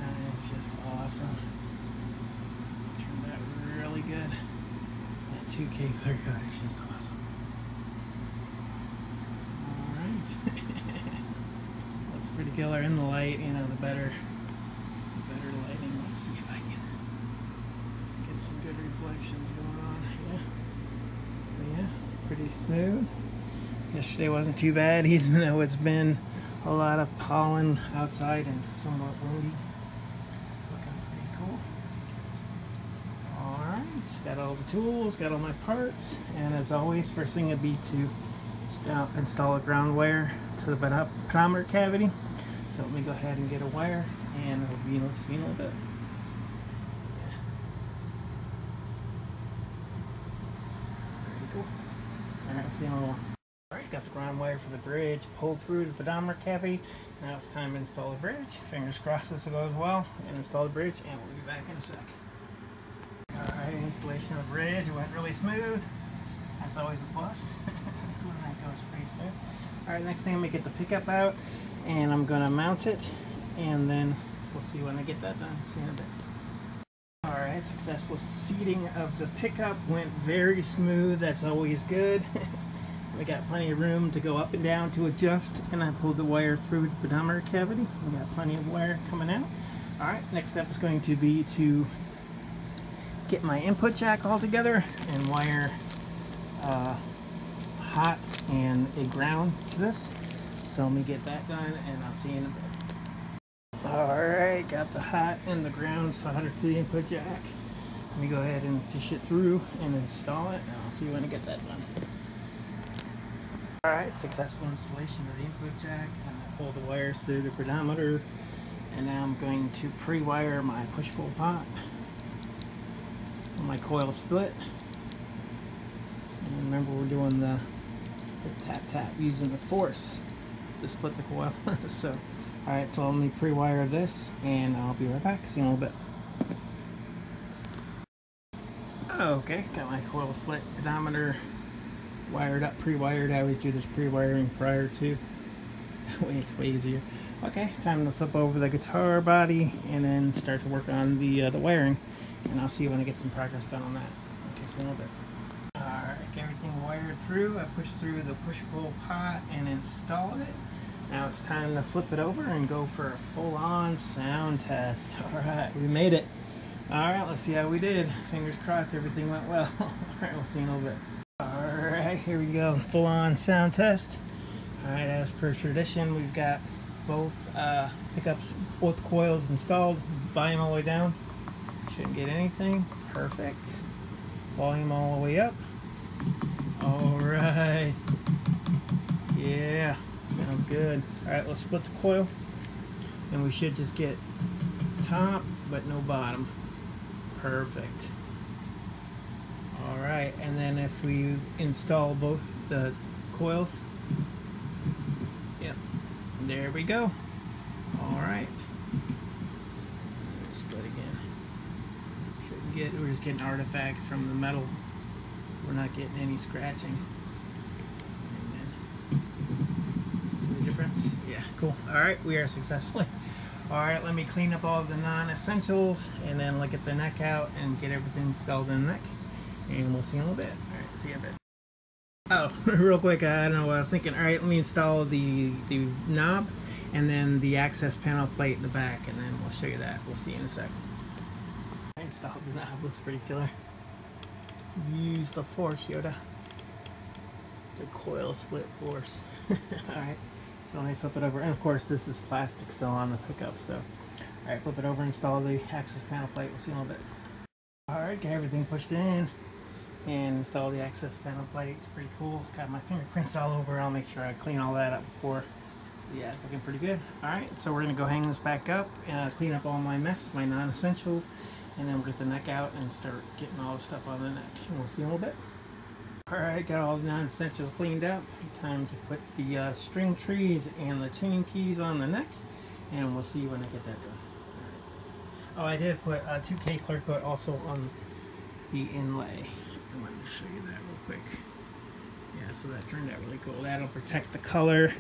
Uh, it's just awesome It turned out really good. That 2K clear coat is just awesome. Alright. [laughs] Looks pretty killer in the light, you know, the better the better lighting. Let's see if I can get some good reflections going on. Yeah. But yeah, pretty smooth. Yesterday wasn't too bad, [laughs] even though it's been a lot of pollen outside and somewhat windy. Looking pretty cool. Alright, got all the tools, got all my parts, and as always, first thing would be to install a ground wire to the pedometer cavity. So let me go ahead and get a wire, and we'll be see in a little bit. Little. Alright, got the ground wire for the bridge pulled through the pedometer cavity. Now it's time to install the bridge. Fingers crossed this will go as well. And install the bridge, and we'll be back in a sec. Alright, installation of the bridge. It went really smooth. That's always a plus. [laughs] pretty smooth. Alright, next thing I'm going to get the pickup out and I'm going to mount it and then we'll see when I get that done. See in a bit. Alright, successful seating of the pickup went very smooth. That's always good. [laughs] we got plenty of room to go up and down to adjust and I pulled the wire through the pedometer cavity. We got plenty of wire coming out. Alright, next step is going to be to get my input jack all together and wire uh, hot and a ground to this. So let me get that done and I'll see you in a bit. Alright, got the hot and the ground soldered to the input jack. Let me go ahead and fish it through and install it and I'll see when I get that done. Alright, successful installation of the input jack. I'm gonna pull the wires through the pedometer and now I'm going to pre-wire my push-pull pot my coil split. And remember we're doing the tap tap using the force to split the coil. [laughs] so, alright, so let me pre-wire this and I'll be right back. See you in a little bit. Okay, got my coil split pedometer wired up, pre-wired. I always do this pre-wiring prior to. [laughs] That way it's way easier. Okay, time to flip over the guitar body and then start to work on the, uh, the wiring and I'll see when I get some progress done on that. Okay, so a little bit. Alright, everything wired powered through. I pushed through the push-pull pot and installed it. Now it's time to flip it over and go for a full-on sound test. [laughs] All right, we made it. All right, let's see how we did. Fingers crossed everything went well. [laughs] All right, we'll see in a little bit. All right, here we go. Full-on sound test. All right, as per tradition, we've got both uh, pickups, both coils installed. Volume all the way down. Shouldn't get anything. Perfect. Volume all the way up. All right. Yeah. Sounds good. Alright, let's split the coil. And we should just get top, but no bottom. Perfect. Alright, and then if we install both the coils, yep, there we go. Alright. Split again. Shouldn't get, we're just getting artifact from the metal. We're not getting any scratching. See the difference? Yeah, cool. All right, we are successfully. [laughs] All right, let me clean up all the non-essentials and then look at the neck out and get everything installed in the neck. And we'll see in a little bit. All right, see you in a bit. Oh, [laughs] real quick, I don't know what I was thinking. All right, let me install the, the knob and then the access panel plate in the back and then we'll show you that. We'll see you in a sec. I installed the knob, looks pretty killer. Use the force, Yoda. The coil split force. [laughs] Alright. So let me flip it over. And of course, this is plastic still on the pickup. So, all right, flip it over, install the access panel plate. We'll see in a little bit. All right, get everything pushed in and install the access panel plate. It's pretty cool. Got my fingerprints all over. I'll make sure I clean all that up before. Yeah, it's looking pretty good. All right, so we're gonna go hang this back up, uh, clean up all my mess, my non-essentials, and then we'll get the neck out and start getting all the stuff on the neck. And we'll see in a little bit. Alright, got all the non-essentials cleaned up. Time to put the uh, string trees and the tuning keys on the neck. And we'll see when I get that done. Right. Oh, I did put a 2K clear coat also on the inlay. Wanted to show you that real quick. Yeah, so that turned out really cool. That'll protect the color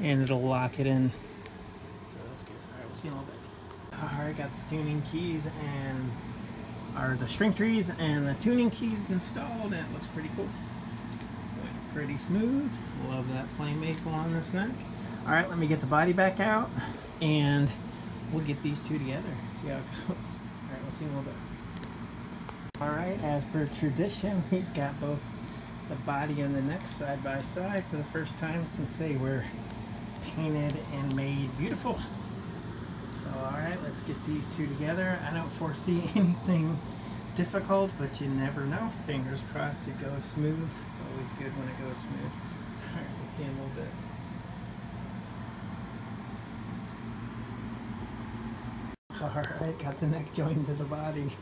and it'll lock it in. So that's good. Alright, we'll see in a little bit. Alright, got the tuning keys and are the string trees and the tuning keys installed and it looks pretty cool. Pretty smooth. Love that flame maple on this neck. All right let me get the body back out and we'll get these two together. See how it goes. All right we'll see a little bit. All right as per tradition [laughs] we've got both the body and the neck side by side for the first time since they were painted and made beautiful so all right let's get these two together I don't foresee [laughs] anything difficult, but you never know. Fingers crossed it goes smooth. It's always good when it goes smooth. [laughs] Alright, we'll see in a little bit. Alright, got the neck joined to the body.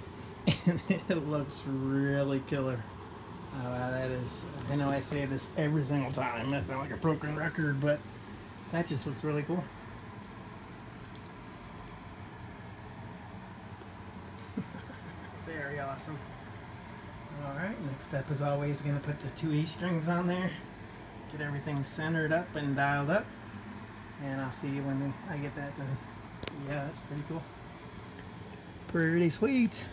[laughs] And it looks really killer. Oh, wow, that is, I know I say this every single time. That's not like a broken record, but that just looks really cool. Very awesome. Alright, next step is always going to put the two E strings on there. Get everything centered up and dialed up. And I'll see you when I get that done. Yeah, that's pretty cool. Pretty sweet.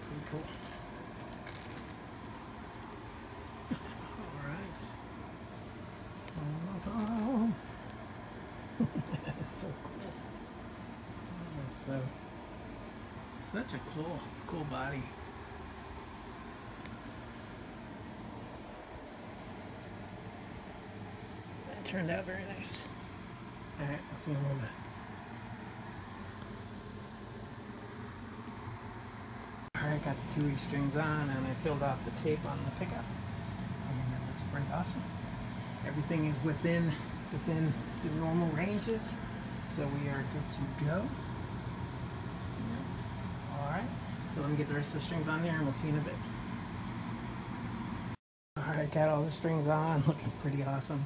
Pretty cool. Alright. That's so cool. So such a cool, cool body. That turned out very nice. Alright, I'll see you in a little bit. Alright, got the two E strings on and I peeled off the tape on the pickup. And it looks pretty awesome. Everything is within within the normal ranges. So we are good to go. So let me get the rest of the strings on there and we'll see in a bit. Alright, got all the strings on, [laughs] looking pretty awesome.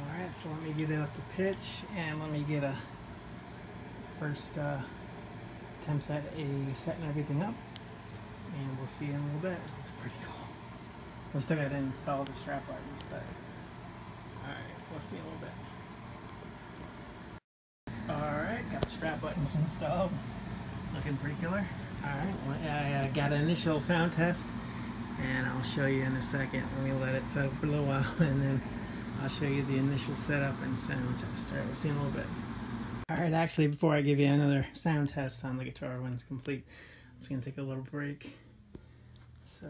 Alright, so let me get it up to pitch and let me get a first uh, attempt at a setting everything up. And we'll see in a little bit. It looks pretty cool. We still got to install the strap buttons, but alright, we'll see in a little bit. Alright, got the strap buttons installed looking pretty killer. Alright, I uh, got an initial sound test and I'll show you in a second Let me let it settle for a little [laughs] while and then I'll show you the initial setup and sound test. Alright, we'll see in a little bit. Alright, actually before I give you another sound test on the guitar when it's complete, I'm just going to take a little break. So,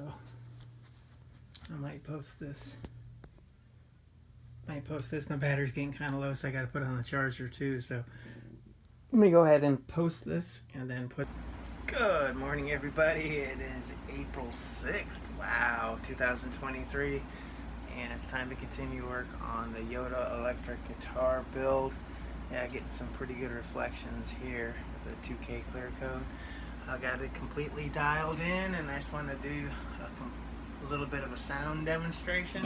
I might post this. Might post this. My battery's getting kind of low, so I got to put it on the charger too. So, let me go ahead and post this and then put Good morning, everybody. It is April 6th. Wow, 2023. And it's time to continue work on the Yoda electric guitar build. Yeah, getting some pretty good reflections here with the 2K clear coat. I got it completely dialed in, and I just want to do a, a little bit of a sound demonstration.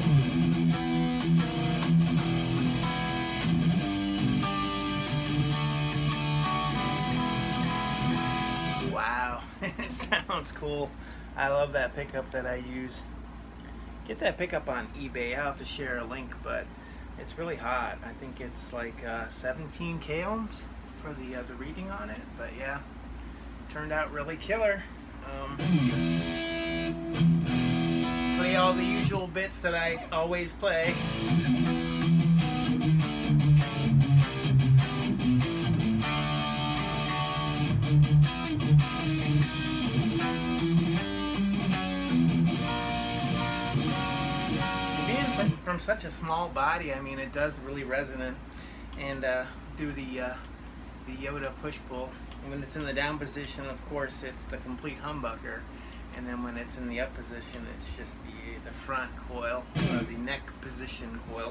[laughs] it sounds cool. I love that pickup that I use. Get that pickup on eBay. I'll have to share a link, but it's really hot. I think it's like uh, 17 k ohms for the uh, the reading on it. But yeah, turned out really killer. Um, play all the usual bits that I always play. Such a small body, I mean, it does really resonate and uh, do the uh, the Yoda push pull. And when it's in the down position, of course, it's the complete humbucker. And then when it's in the up position, it's just the the front coil, or the neck position coil.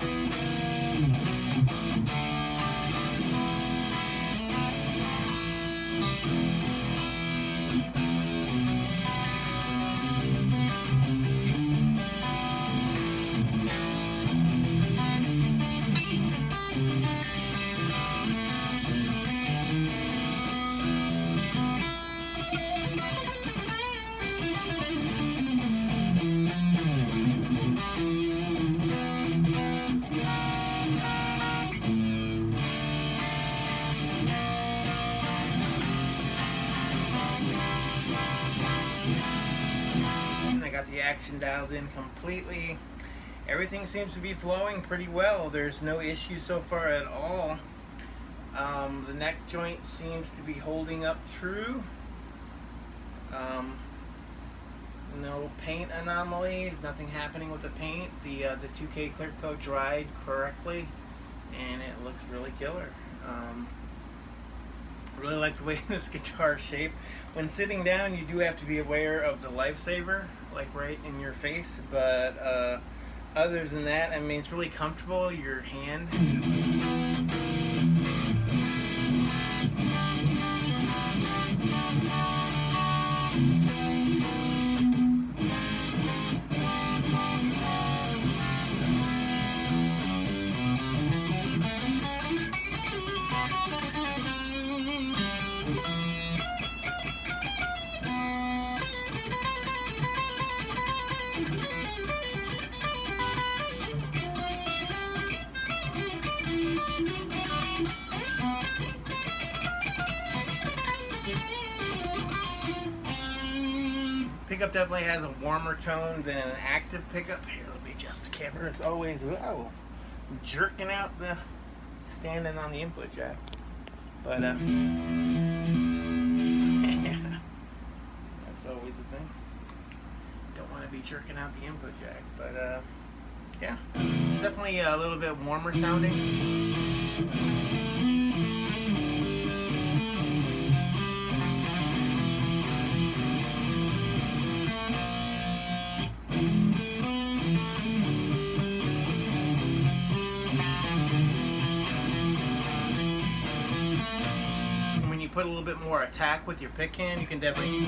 Dialed in completely. Everything seems to be flowing pretty well. There's no issue so far at all. Um, the neck joint seems to be holding up true. Um, no paint anomalies, nothing happening with the paint. The uh, the 2K clear coat dried correctly, and it looks really killer. Um, really like the way [laughs] this guitar is shaped. When sitting down, you do have to be aware of the lightsaber, like right in your face. But uh, other than that, I mean, it's really comfortable. Your hand. Pickup definitely has a warmer tone than an active pickup. Here, let me adjust the camera. It's always, oh, jerking out the, standing on the input jack. But, uh, yeah, [laughs] that's always a thing. Don't want to be jerking out the input jack, but, uh, yeah, it's definitely a little bit warmer sounding. Put a little bit more attack with your pick hand, you can definitely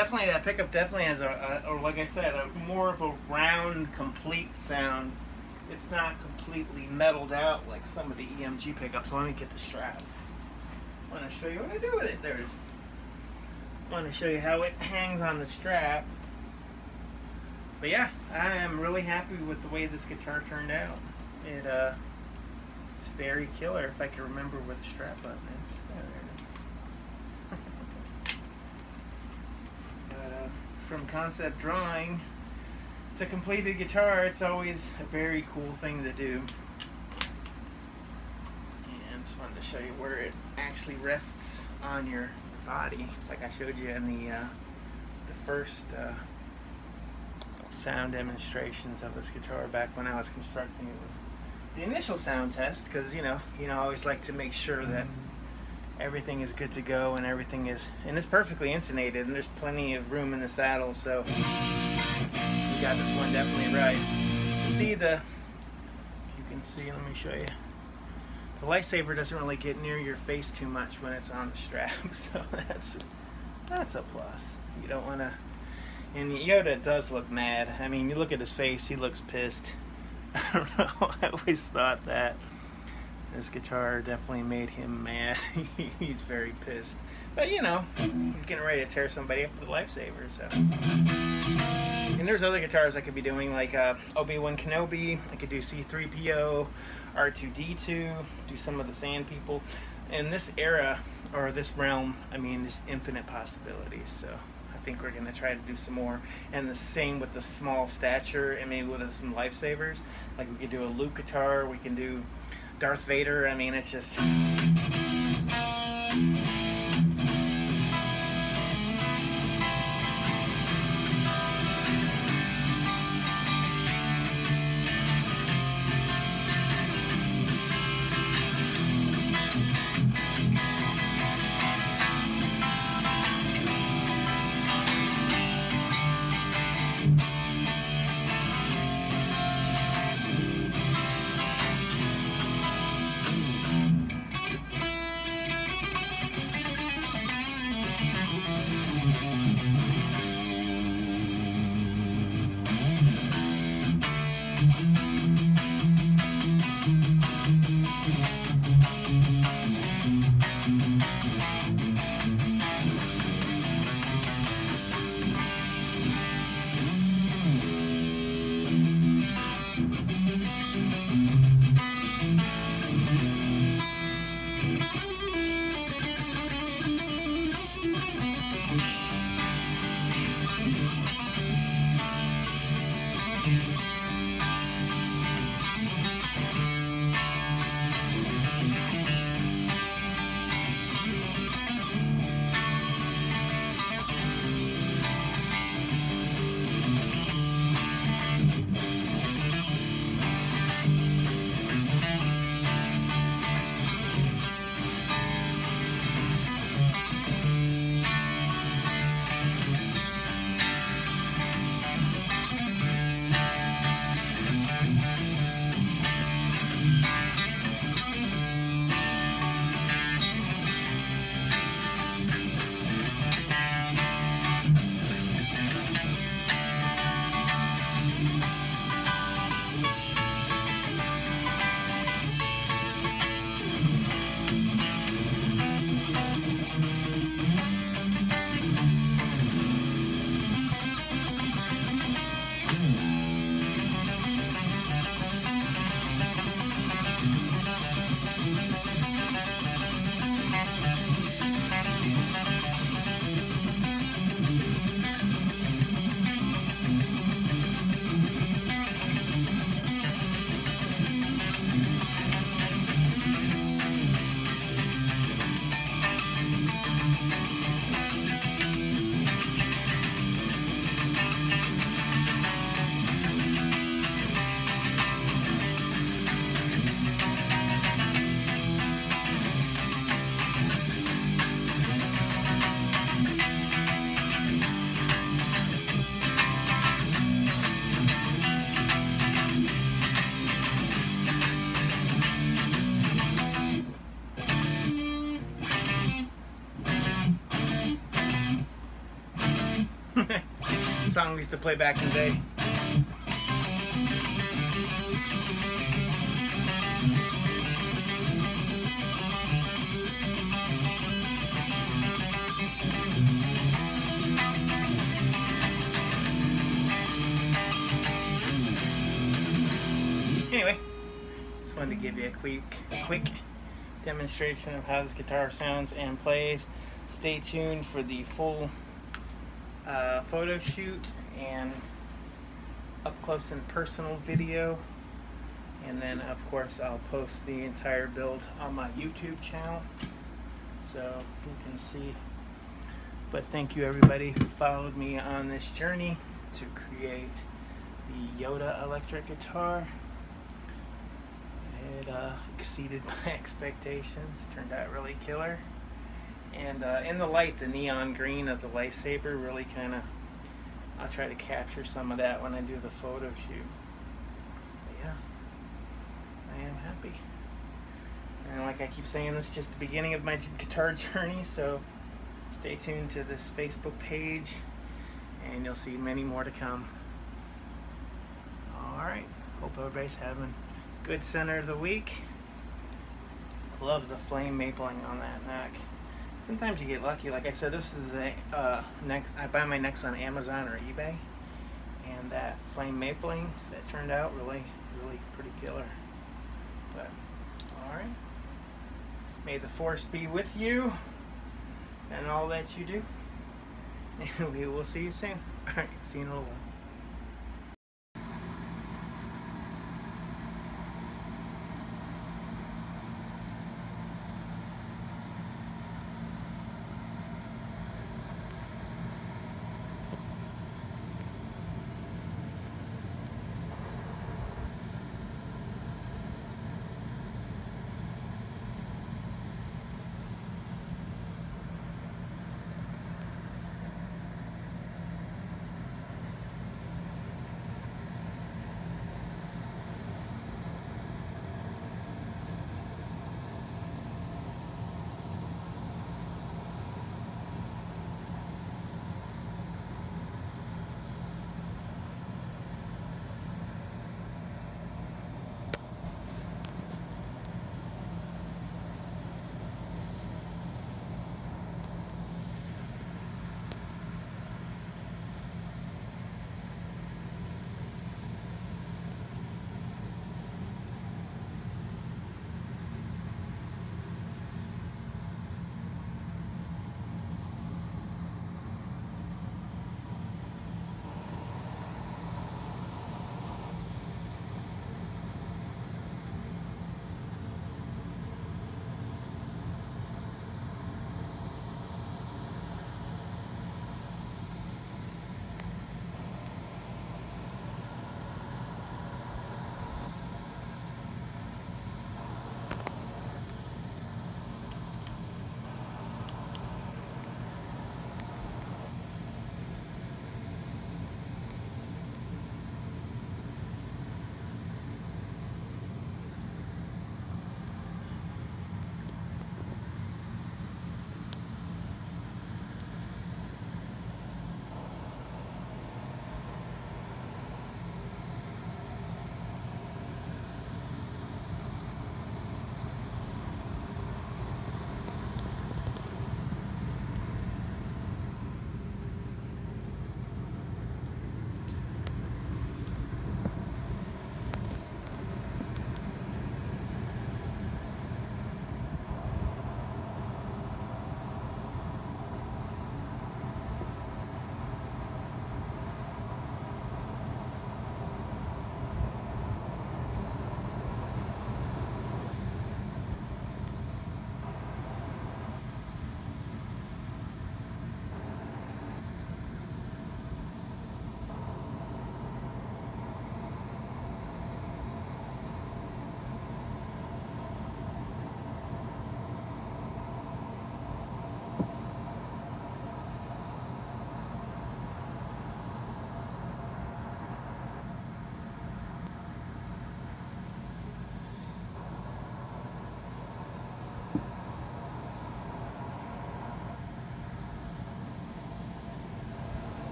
definitely that pickup definitely has a, a, or like I said, a more of a round, complete sound. It's not completely metaled out like some of the EMG pickups. Let me get the strap. I want to show you what I do with it. There's. I want to show you how it hangs on the strap. But yeah, I am really happy with the way this guitar turned out. It uh, it's very killer. If I can remember where the strap button is. there from concept drawing to completed guitar, it's always a very cool thing to do. And just wanted to show you where it actually rests on your body, like I showed you in the uh, the first uh, sound demonstrations of this guitar back when I was constructing it. The initial sound test, because you know, you know, I always like to make sure that everything is good to go and everything is and it's perfectly intonated and there's plenty of room in the saddle so we got this one definitely right. You see the you can see let me show you. The lightsaber doesn't really get near your face too much when it's on the strap [laughs] so that's that's a plus. You don't want to and Yoda does look mad. I mean you look at his face he looks pissed. [laughs] I don't know [laughs] I always thought that this guitar definitely made him mad. [laughs] he's very pissed. But you know, he's getting ready to tear somebody up with a lightsaber, so. And there's other guitars I could be doing, like uh, Obi-Wan Kenobi. I could do C-3PO, R2-D2, do some of the Sand People. In this era, or this realm, I mean, there's infinite possibilities, so. I think we're gonna try to do some more. And the same with the small stature and maybe with some lightsabers. Like we could do a Luke guitar, we can do Darth Vader. I mean, it's just. Play back in the day. Anyway, just wanted to give you a quick, quick demonstration of how this guitar sounds and plays. Stay tuned for the full uh, photo shoot and up close and personal video. And then, of course, I'll post the entire build on my YouTube channel so you can see. But thank you, everybody who followed me on this journey to create the Yoda electric guitar. It uh, exceeded [laughs] my expectations. Turned out really killer. And uh, in the light, the neon green of the lightsaber really kind of, I'll try to capture some of that when I do the photo shoot. But yeah, I am happy. And like I keep saying, this is just the beginning of my guitar [laughs] journey, so stay tuned to this Facebook page and you'll see many more to come. Alright, hope everybody's having good center of the week. Love the flame mapling on that neck. Sometimes you get lucky. Like I said, this is a uh, next. I buy my necks on Amazon or eBay, and that flame mapling that turned out really, really pretty killer. But all right, may the force be with you and all that you do. And [laughs] we will see you soon. All right, see you in a little while.